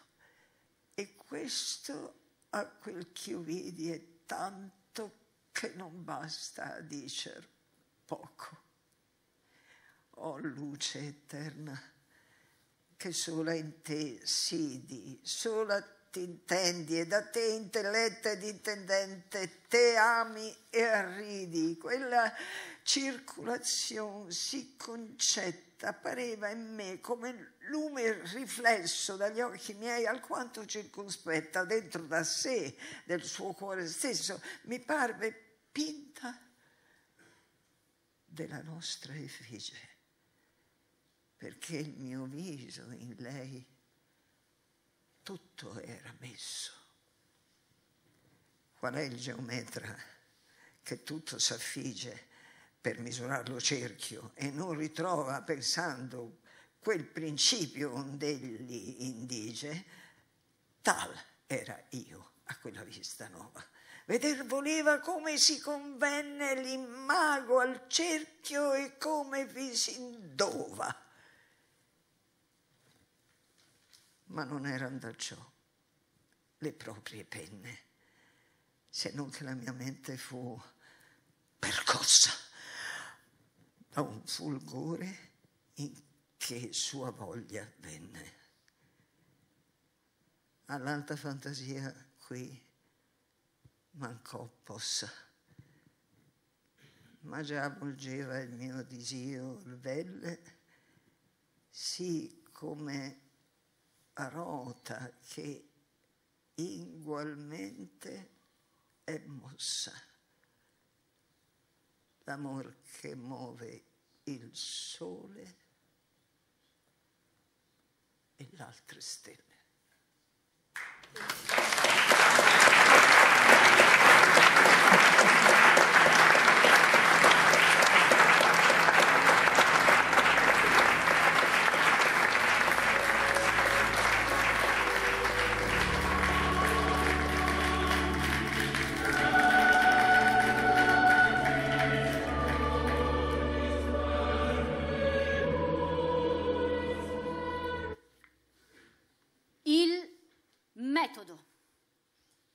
E questo a quel che io vidi è tanto che non basta a dicer poco. Oh luce eterna, che sola in te sidi, sola ti intendi e da te intelletta ed intendente te ami e arridi. Quella circolazione si concetta pareva in me come lume riflesso dagli occhi miei alquanto circospetta dentro da sé del suo cuore stesso mi parve pinta della nostra effigie perché il mio viso in lei tutto era messo. Qual è il geometra che tutto s'affigge per misurarlo cerchio e non ritrova pensando quel principio ond'egli indige, tal era io a quella vista nuova. Veder voleva come si convenne l'immago al cerchio e come vi si indova ma non erano da ciò le proprie penne, se non che la mia mente fu percossa da un fulgore in che sua voglia venne. All'alta fantasia qui mancò possa, ma già volgeva il mio disio il velle, sì come rota che ugualmente è mossa. L'amor che muove il sole e le altre stelle.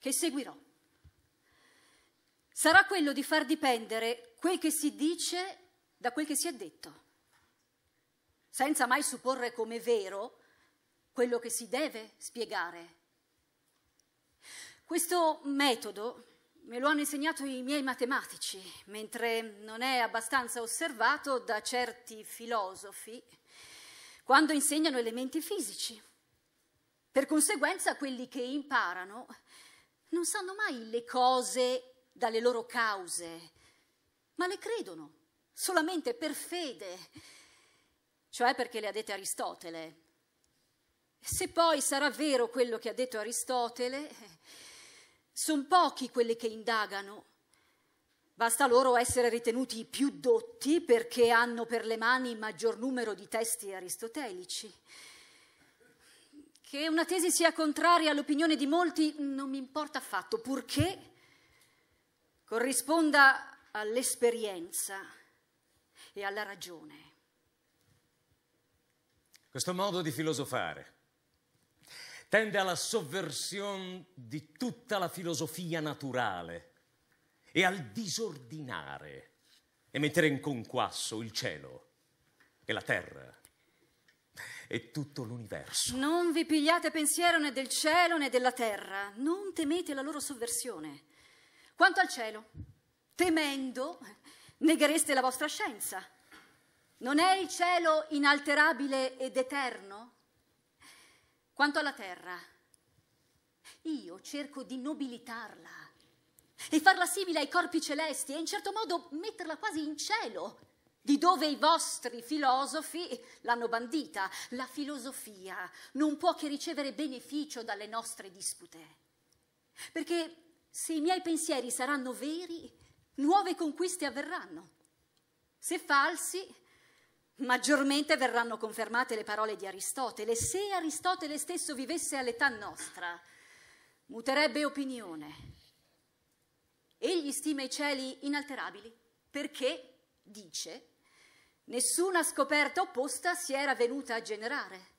Che seguirò sarà quello di far dipendere quel che si dice da quel che si è detto, senza mai supporre come vero quello che si deve spiegare. Questo metodo me lo hanno insegnato i miei matematici, mentre non è abbastanza osservato da certi filosofi quando insegnano elementi fisici. Per conseguenza, quelli che imparano non sanno mai le cose dalle loro cause, ma le credono solamente per fede, cioè perché le ha dette Aristotele. Se poi sarà vero quello che ha detto Aristotele, sono pochi quelli che indagano. Basta loro essere ritenuti più dotti perché hanno per le mani il maggior numero di testi aristotelici. Che una tesi sia contraria all'opinione di molti non mi importa affatto, purché corrisponda all'esperienza e alla ragione. Questo modo di filosofare tende alla sovversione di tutta la filosofia naturale e al disordinare e mettere in conquasso il cielo e la terra e tutto l'universo. Non vi pigliate pensiero né del cielo né della terra, non temete la loro sovversione. Quanto al cielo, temendo, neghereste la vostra scienza. Non è il cielo inalterabile ed eterno? Quanto alla terra, io cerco di nobilitarla e farla simile ai corpi celesti e in certo modo metterla quasi in cielo di dove i vostri filosofi l'hanno bandita. La filosofia non può che ricevere beneficio dalle nostre dispute. Perché se i miei pensieri saranno veri, nuove conquiste avverranno. Se falsi, maggiormente verranno confermate le parole di Aristotele. Se Aristotele stesso vivesse all'età nostra, muterebbe opinione. Egli stima i cieli inalterabili perché, dice, nessuna scoperta opposta si era venuta a generare.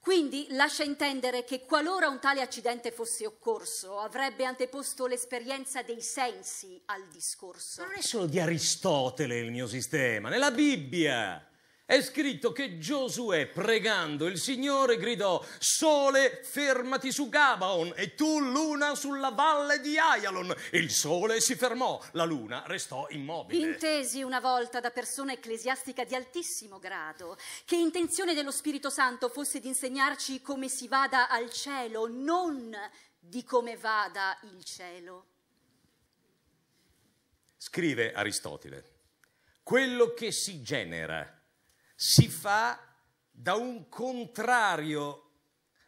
Quindi lascia intendere che qualora un tale accidente fosse occorso, avrebbe anteposto l'esperienza dei sensi al discorso. Non è solo di Aristotele il mio sistema, nella Bibbia è scritto che Giosuè, pregando il Signore, gridò: Sole, fermati su Gabaon, e tu, luna, sulla valle di Aialon. Il sole si fermò, la luna restò immobile. Intesi una volta da persona ecclesiastica di altissimo grado che intenzione dello Spirito Santo fosse di insegnarci come si vada al cielo, non di come vada il cielo. Scrive Aristotele: Quello che si genera si fa da un contrario.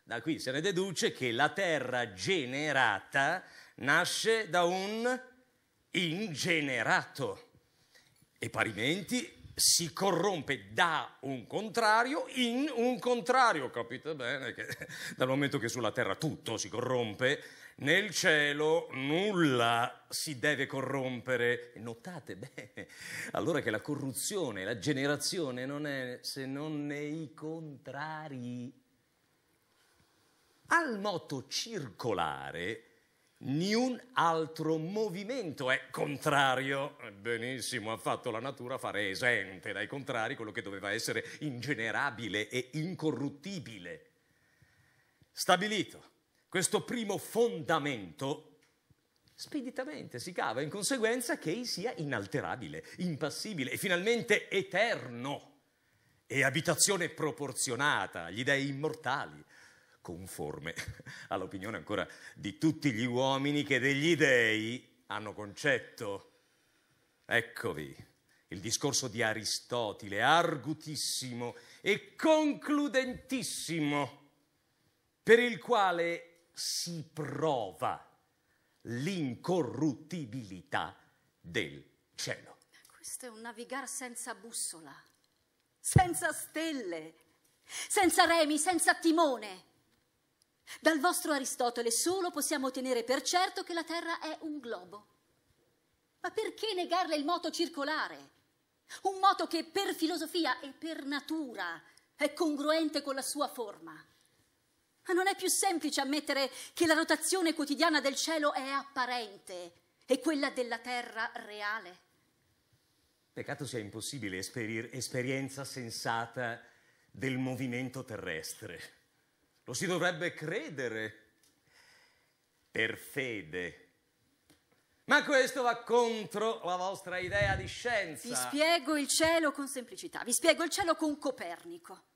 Da qui se ne deduce che la terra generata nasce da un ingenerato e parimenti si corrompe da un contrario in un contrario. Capite bene che (laughs) dal momento che sulla terra tutto si corrompe, nel cielo nulla si deve corrompere. Notate bene, allora che la corruzione, la generazione non è se non nei contrari. Al moto circolare Niun altro movimento è contrario. Benissimo, ha fatto la natura fare esente dai contrari quello che doveva essere ingenerabile e incorruttibile. Stabilito questo primo fondamento, speditamente si cava in conseguenza che sia inalterabile, impassibile e finalmente eterno e abitazione proporzionata agli dei immortali, conforme (laughs) all'opinione ancora di tutti gli uomini che degli dei hanno concetto. Eccovi il discorso di Aristotele, argutissimo e concludentissimo, per il quale si prova l'incorruttibilità del cielo. Questo è un navigar senza bussola, senza stelle, senza remi, senza timone. Dal vostro Aristotele solo possiamo tenere per certo che la Terra è un globo. Ma perché negarle il moto circolare? Un moto che per filosofia e per natura è congruente con la sua forma. Ma non è più semplice ammettere che la rotazione quotidiana del cielo è apparente e quella della terra reale? Peccato sia impossibile esperir- esperienza sensata del movimento terrestre. Lo si dovrebbe credere per fede. Ma questo va contro la vostra idea di scienza. Vi spiego il cielo con semplicità, vi spiego il cielo con Copernico.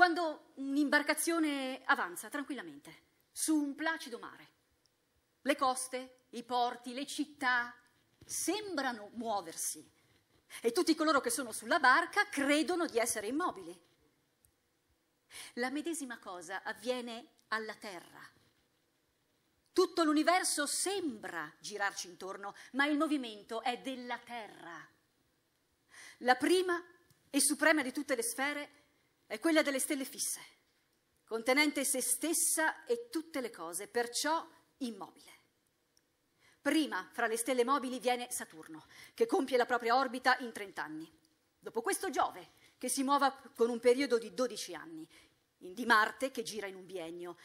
Quando un'imbarcazione avanza tranquillamente su un placido mare, le coste, i porti, le città sembrano muoversi e tutti coloro che sono sulla barca credono di essere immobili. La medesima cosa avviene alla Terra. Tutto l'universo sembra girarci intorno, ma il movimento è della Terra. La prima e suprema di tutte le sfere è quella delle stelle fisse, contenente se stessa e tutte le cose, perciò immobile. Prima fra le stelle mobili viene Saturno, che compie la propria orbita in 30 anni. Dopo questo Giove, che si muove con un periodo di 12 anni, di Marte, che gira in un biennio.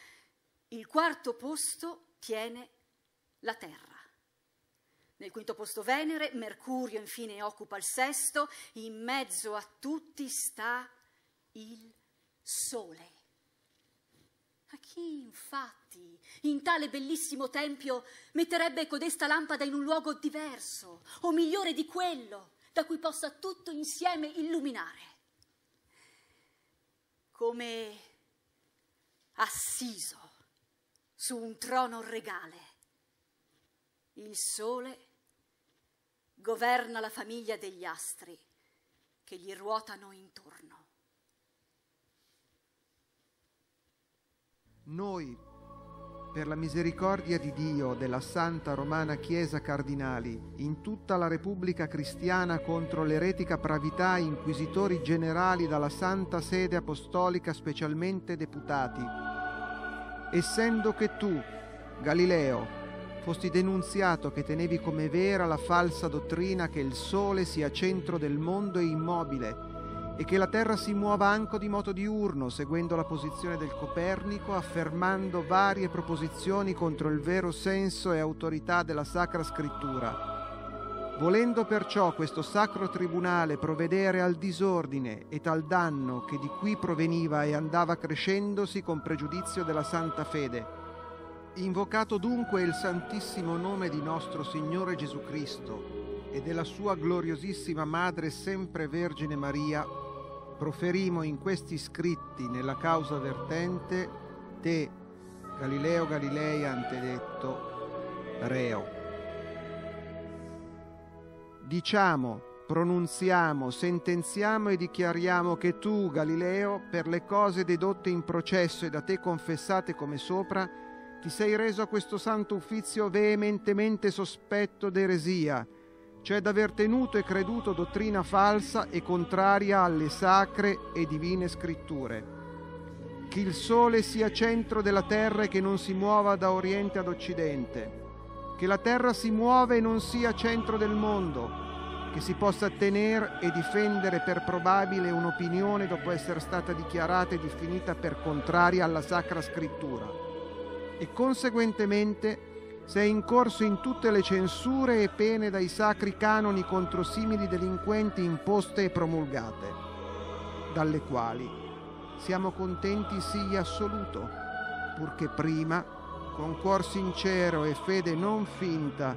Il quarto posto tiene la Terra. Nel quinto posto Venere, Mercurio infine occupa il sesto, in mezzo a tutti sta il sole. A chi infatti in tale bellissimo tempio metterebbe codesta lampada in un luogo diverso o migliore di quello da cui possa tutto insieme illuminare? Come assiso su un trono regale, il sole governa la famiglia degli astri che gli ruotano intorno. Noi per la misericordia di Dio della Santa Romana Chiesa Cardinali, in tutta la Repubblica Cristiana contro l'eretica pravità inquisitori generali dalla Santa Sede Apostolica specialmente deputati, essendo che tu, Galileo, fosti denunziato che tenevi come vera la falsa dottrina che il Sole sia centro del mondo e immobile, e che la Terra si muova anche di moto diurno, seguendo la posizione del Copernico, affermando varie proposizioni contro il vero senso e autorità della Sacra Scrittura. Volendo perciò questo sacro tribunale provvedere al disordine e tal danno che di qui proveniva e andava crescendosi con pregiudizio della santa fede, invocato dunque il santissimo nome di nostro Signore Gesù Cristo e della sua gloriosissima Madre sempre Vergine Maria, proferimo in questi scritti nella causa vertente te, Galileo Galilei antedetto, reo. Diciamo, pronunziamo, sentenziamo e dichiariamo che tu, Galileo, per le cose dedotte in processo e da te confessate come sopra, ti sei reso a questo santo uffizio veementemente sospetto d'eresia, cioè d'aver tenuto e creduto dottrina falsa e contraria alle sacre e divine scritture. Che il sole sia centro della terra e che non si muova da oriente ad occidente. Che la terra si muova e non sia centro del mondo. Che si possa tenere e difendere per probabile un'opinione dopo essere stata dichiarata e definita per contraria alla sacra scrittura. E conseguentemente sei incorso in tutte le censure e pene dai sacri canoni contro simili delinquenti imposte e promulgate, dalle quali siamo contenti sii assoluto, purché prima, con cuor sincero e fede non finta,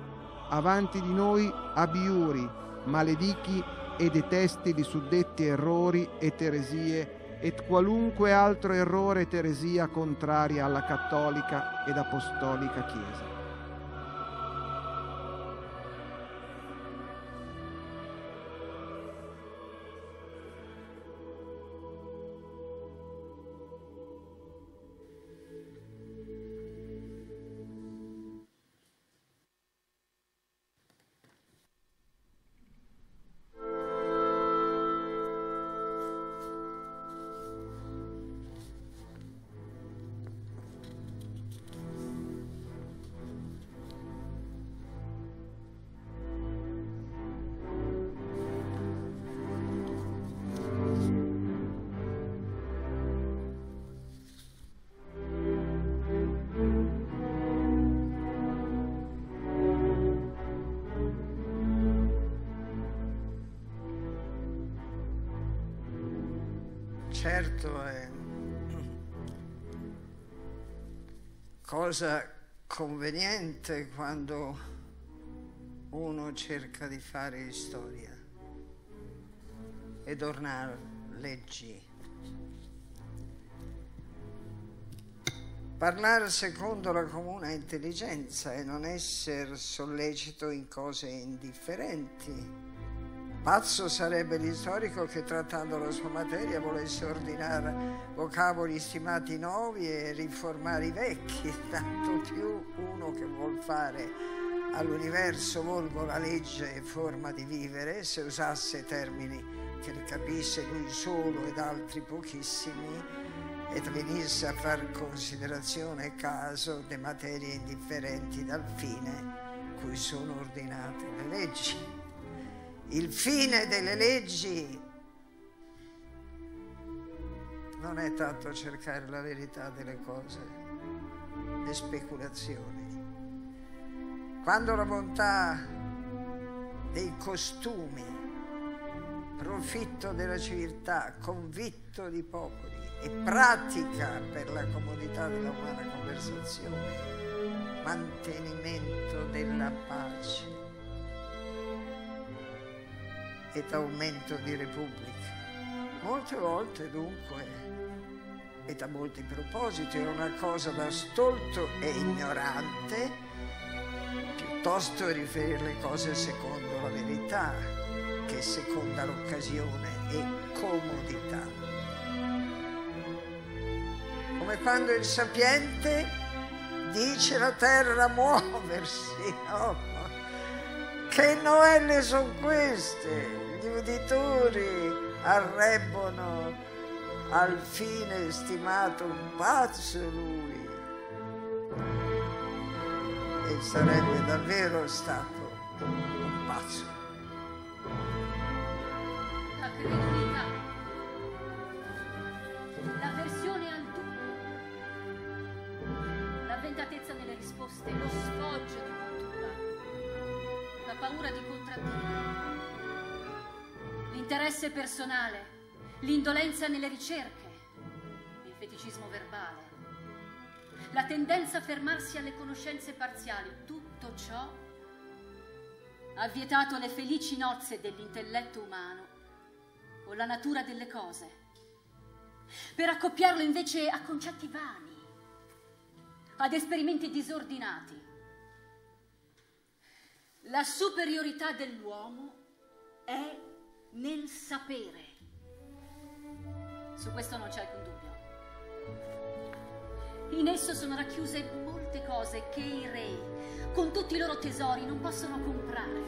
avanti di noi abiuri, maledichi e detesti di suddetti errori e teresie et qualunque altro errore e teresia contraria alla cattolica ed apostolica Chiesa. Cosa conveniente quando uno cerca di fare storia ed ornare leggi. Parlare secondo la comune intelligenza e non essere sollecito in cose indifferenti Pazzo sarebbe l'istorico che trattando la sua materia volesse ordinare vocaboli stimati nuovi e riformare i vecchi, (laughs) tanto più uno che vuol fare all'universo volgo la legge e forma di vivere, se usasse termini che ne capisse lui solo ed altri pochissimi, ed venisse a far considerazione e caso de materie indifferenti dal fine cui sono ordinate le leggi il fine delle leggi non è tanto cercare la verità delle cose, le speculazioni. Quando la bontà dei costumi, profitto della civiltà, convitto di popoli e pratica per la comodità della umana conversazione, mantenimento della pace ed aumento di repubblica. Molte volte dunque, e da molti propositi, è una cosa da stolto e ignorante, piuttosto riferire le cose secondo la verità che secondo l'occasione e comodità. Come quando il sapiente dice la terra muoversi. (laughs) Oh, che novelle sono queste? Gli uditori arrebbono al fine stimato un pazzo lui. E sarebbe davvero stato un pazzo. La credulità, l'avversione al dubbio, l'avventatezza nelle risposte, lo sfoggio di cultura, la paura di contraddire, l'interesse personale, l'indolenza nelle ricerche, il feticismo verbale, la tendenza a fermarsi alle conoscenze parziali, tutto ciò ha vietato le felici nozze dell'intelletto umano con la natura delle cose, per accoppiarlo invece a concetti vani, ad esperimenti disordinati. La superiorità dell'uomo è nel sapere. Su questo non c'è alcun dubbio. In esso sono racchiuse molte cose che i re, con tutti i loro tesori, non possono comprare,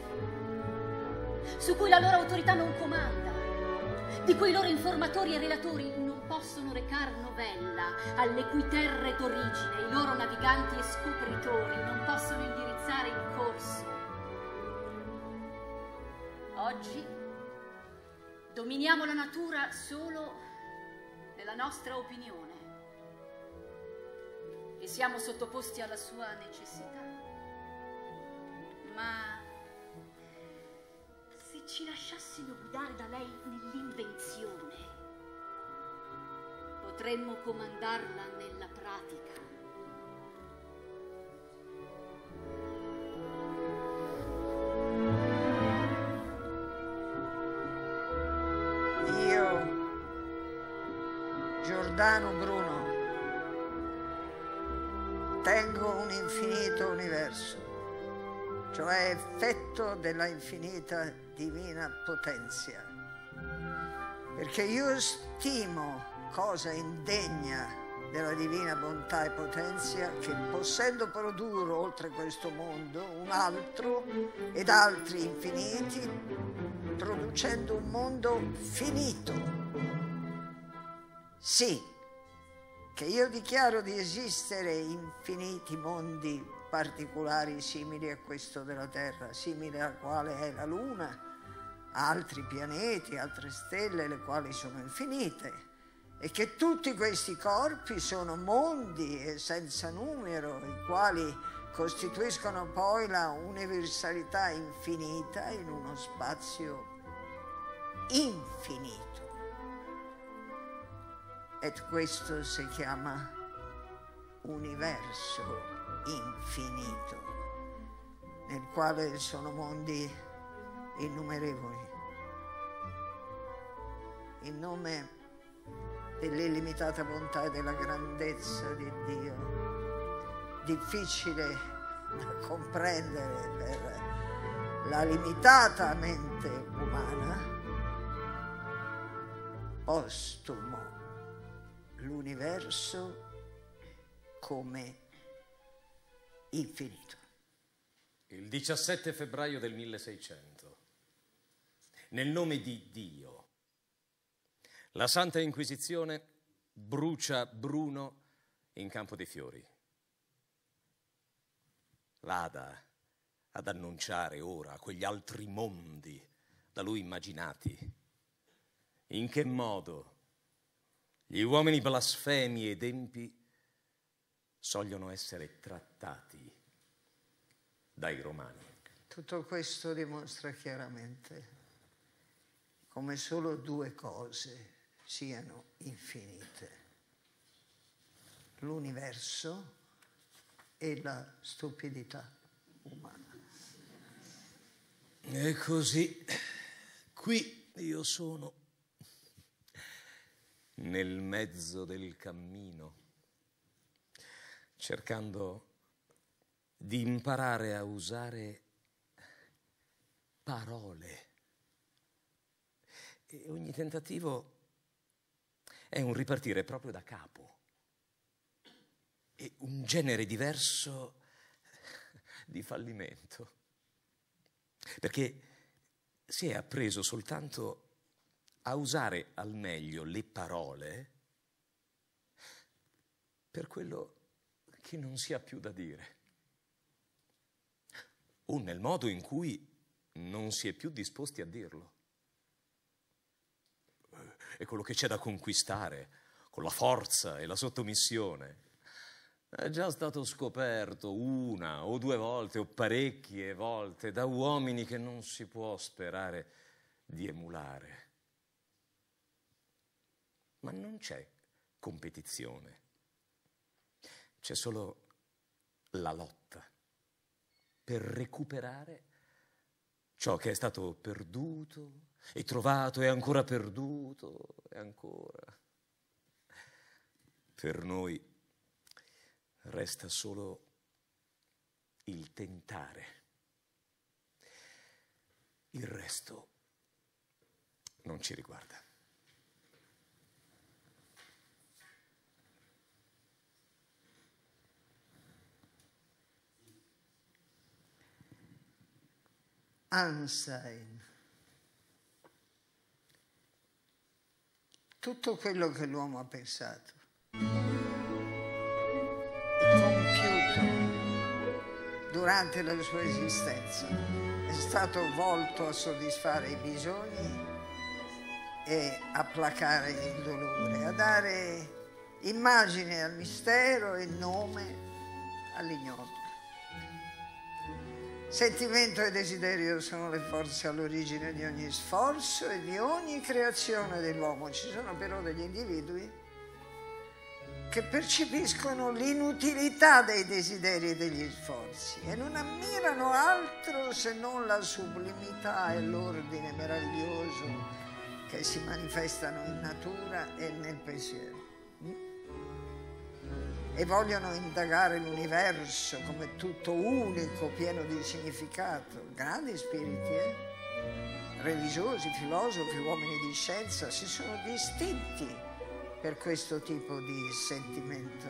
su cui la loro autorità non comanda, di cui i loro informatori e relatori non possono recar novella, alle cui terre d'origine i loro naviganti e scopritori non possono indirizzare il corso. Oggi dominiamo la natura solo nella nostra opinione e siamo sottoposti alla sua necessità. Ma se ci lasciassimo guidare da lei nell'invenzione, potremmo comandarla nella pratica. Effetto della infinita divina potenza, perché io stimo cosa indegna della divina bontà e potenza che possendo produrre oltre questo mondo un altro ed altri infiniti, producendo un mondo finito. Sì, che io dichiaro di esistere infiniti mondi particolari simili a questo della Terra, simile a quale è la Luna, altri pianeti, altre stelle, le quali sono infinite, e che tutti questi corpi sono mondi senza numero, i quali costituiscono poi la universalità infinita in uno spazio infinito. E questo si chiama universo infinito, nel quale sono mondi innumerevoli. In nome dell'illimitata bontà e della grandezza di Dio, difficile da comprendere per la limitata mente umana, postumo l'universo come infinito. Il 17 febbraio del 1600, nel nome di Dio, la Santa Inquisizione brucia Bruno in campo dei fiori. Vada ad annunciare ora a quegli altri mondi da lui immaginati in che modo gli uomini blasfemi ed empi sogliono essere trattati dai romani. Tutto questo dimostra chiaramente come solo due cose siano infinite. L'universo e la stupidità umana. E così, qui io sono nel mezzo del cammino, cercando di imparare a usare parole. E ogni tentativo è un ripartire proprio da capo. e un genere diverso di fallimento. Perché si è appreso soltanto a usare al meglio le parole per quello che non si ha più da dire o nel modo in cui non si è più disposti a dirlo. È quello che c'è da conquistare con la forza e la sottomissione. È già stato scoperto una o due volte o parecchie volte da uomini che non si può sperare di emulare. Ma non c'è competizione, c'è solo la lotta per recuperare ciò che è stato perduto e trovato e ancora perduto e ancora. Per noi resta solo il tentare. Il resto non ci riguarda. Einstein. Tutto quello che l'uomo ha pensato compiuto durante la sua esistenza è stato volto a soddisfare i bisogni e a placare il dolore, a dare immagine al mistero e nome all'ignoto. Sentimento e desiderio sono le forze all'origine di ogni sforzo e di ogni creazione dell'uomo. Ci sono però degli individui che percepiscono l'inutilità dei desideri e degli sforzi e non ammirano altro se non la sublimità e l'ordine meraviglioso che si manifestano in natura e nel pensiero e vogliono indagare l'universo come tutto unico, pieno di significato. Grandi spiriti, eh? religiosi, filosofi, uomini di scienza si sono distinti per questo tipo di sentimento,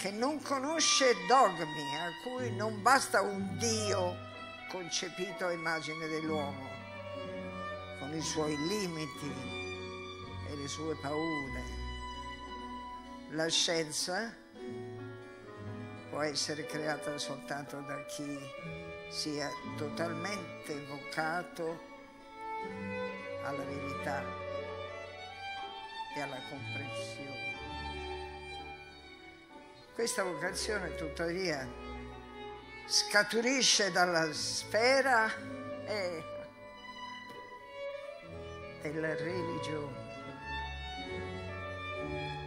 che non conosce dogmi, a cui non basta un Dio concepito a immagine dell'uomo, con i suoi limiti e le sue paure. La scienza può essere creata soltanto da chi sia totalmente vocato alla verità e alla comprensione. Questa vocazione tuttavia scaturisce dalla sfera e della religione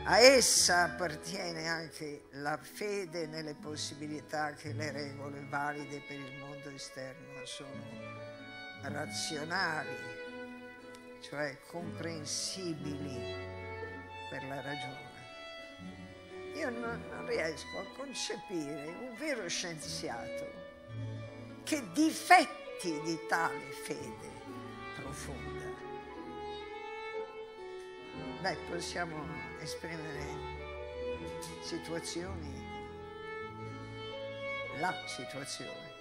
a essa appartiene anche la fede nelle possibilità che le regole valide per il mondo esterno sono razionali, cioè comprensibili per la ragione. Io non, non riesco a concepire un vero scienziato che difetti di tale fede profonda Beh, possiamo esprimere situazioni, la situazione,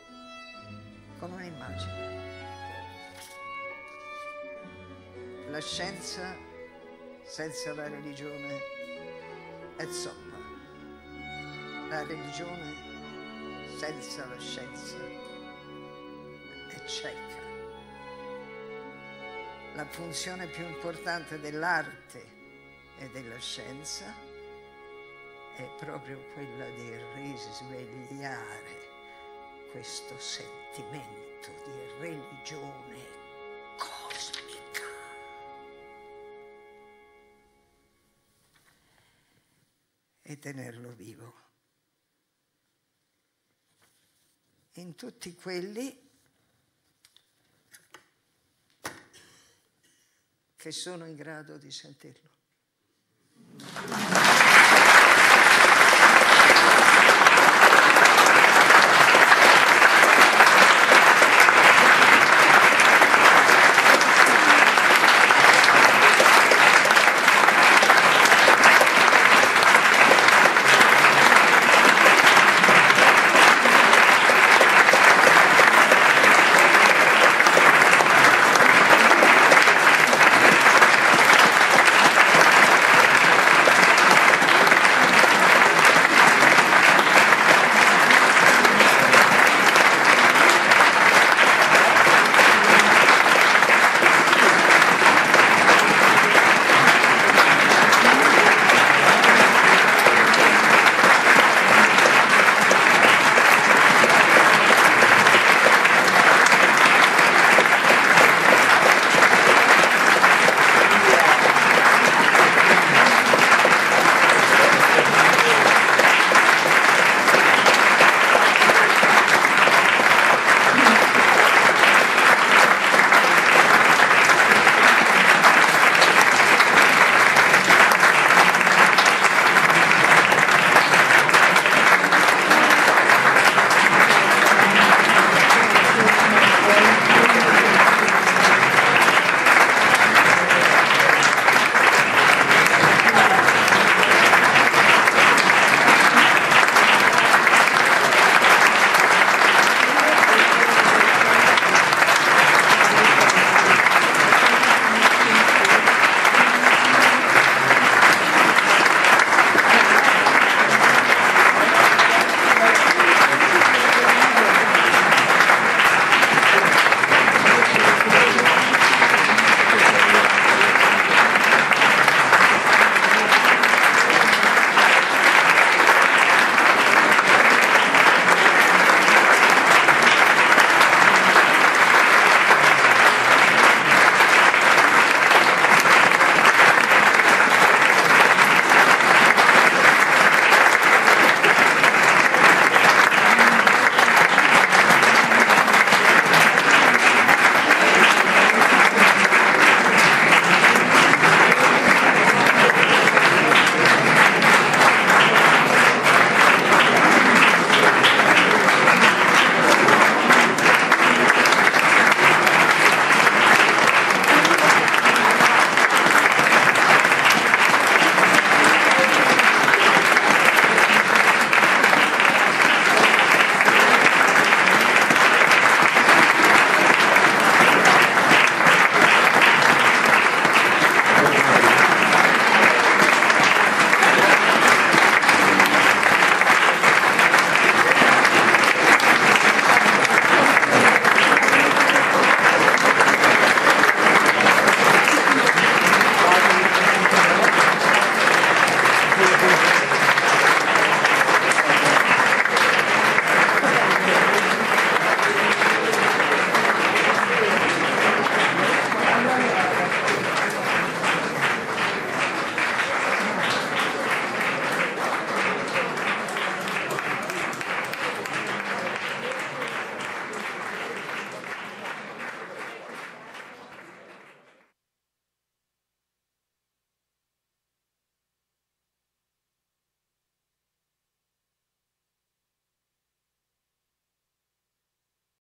con un'immagine. La scienza senza la religione è zoppa. La religione senza la scienza è cieca la funzione più importante dell'arte e della scienza è proprio quella di risvegliare questo sentimento di religione cosmica. E tenerlo vivo. In tutti quelli che sono in grado di sentirlo. Amen.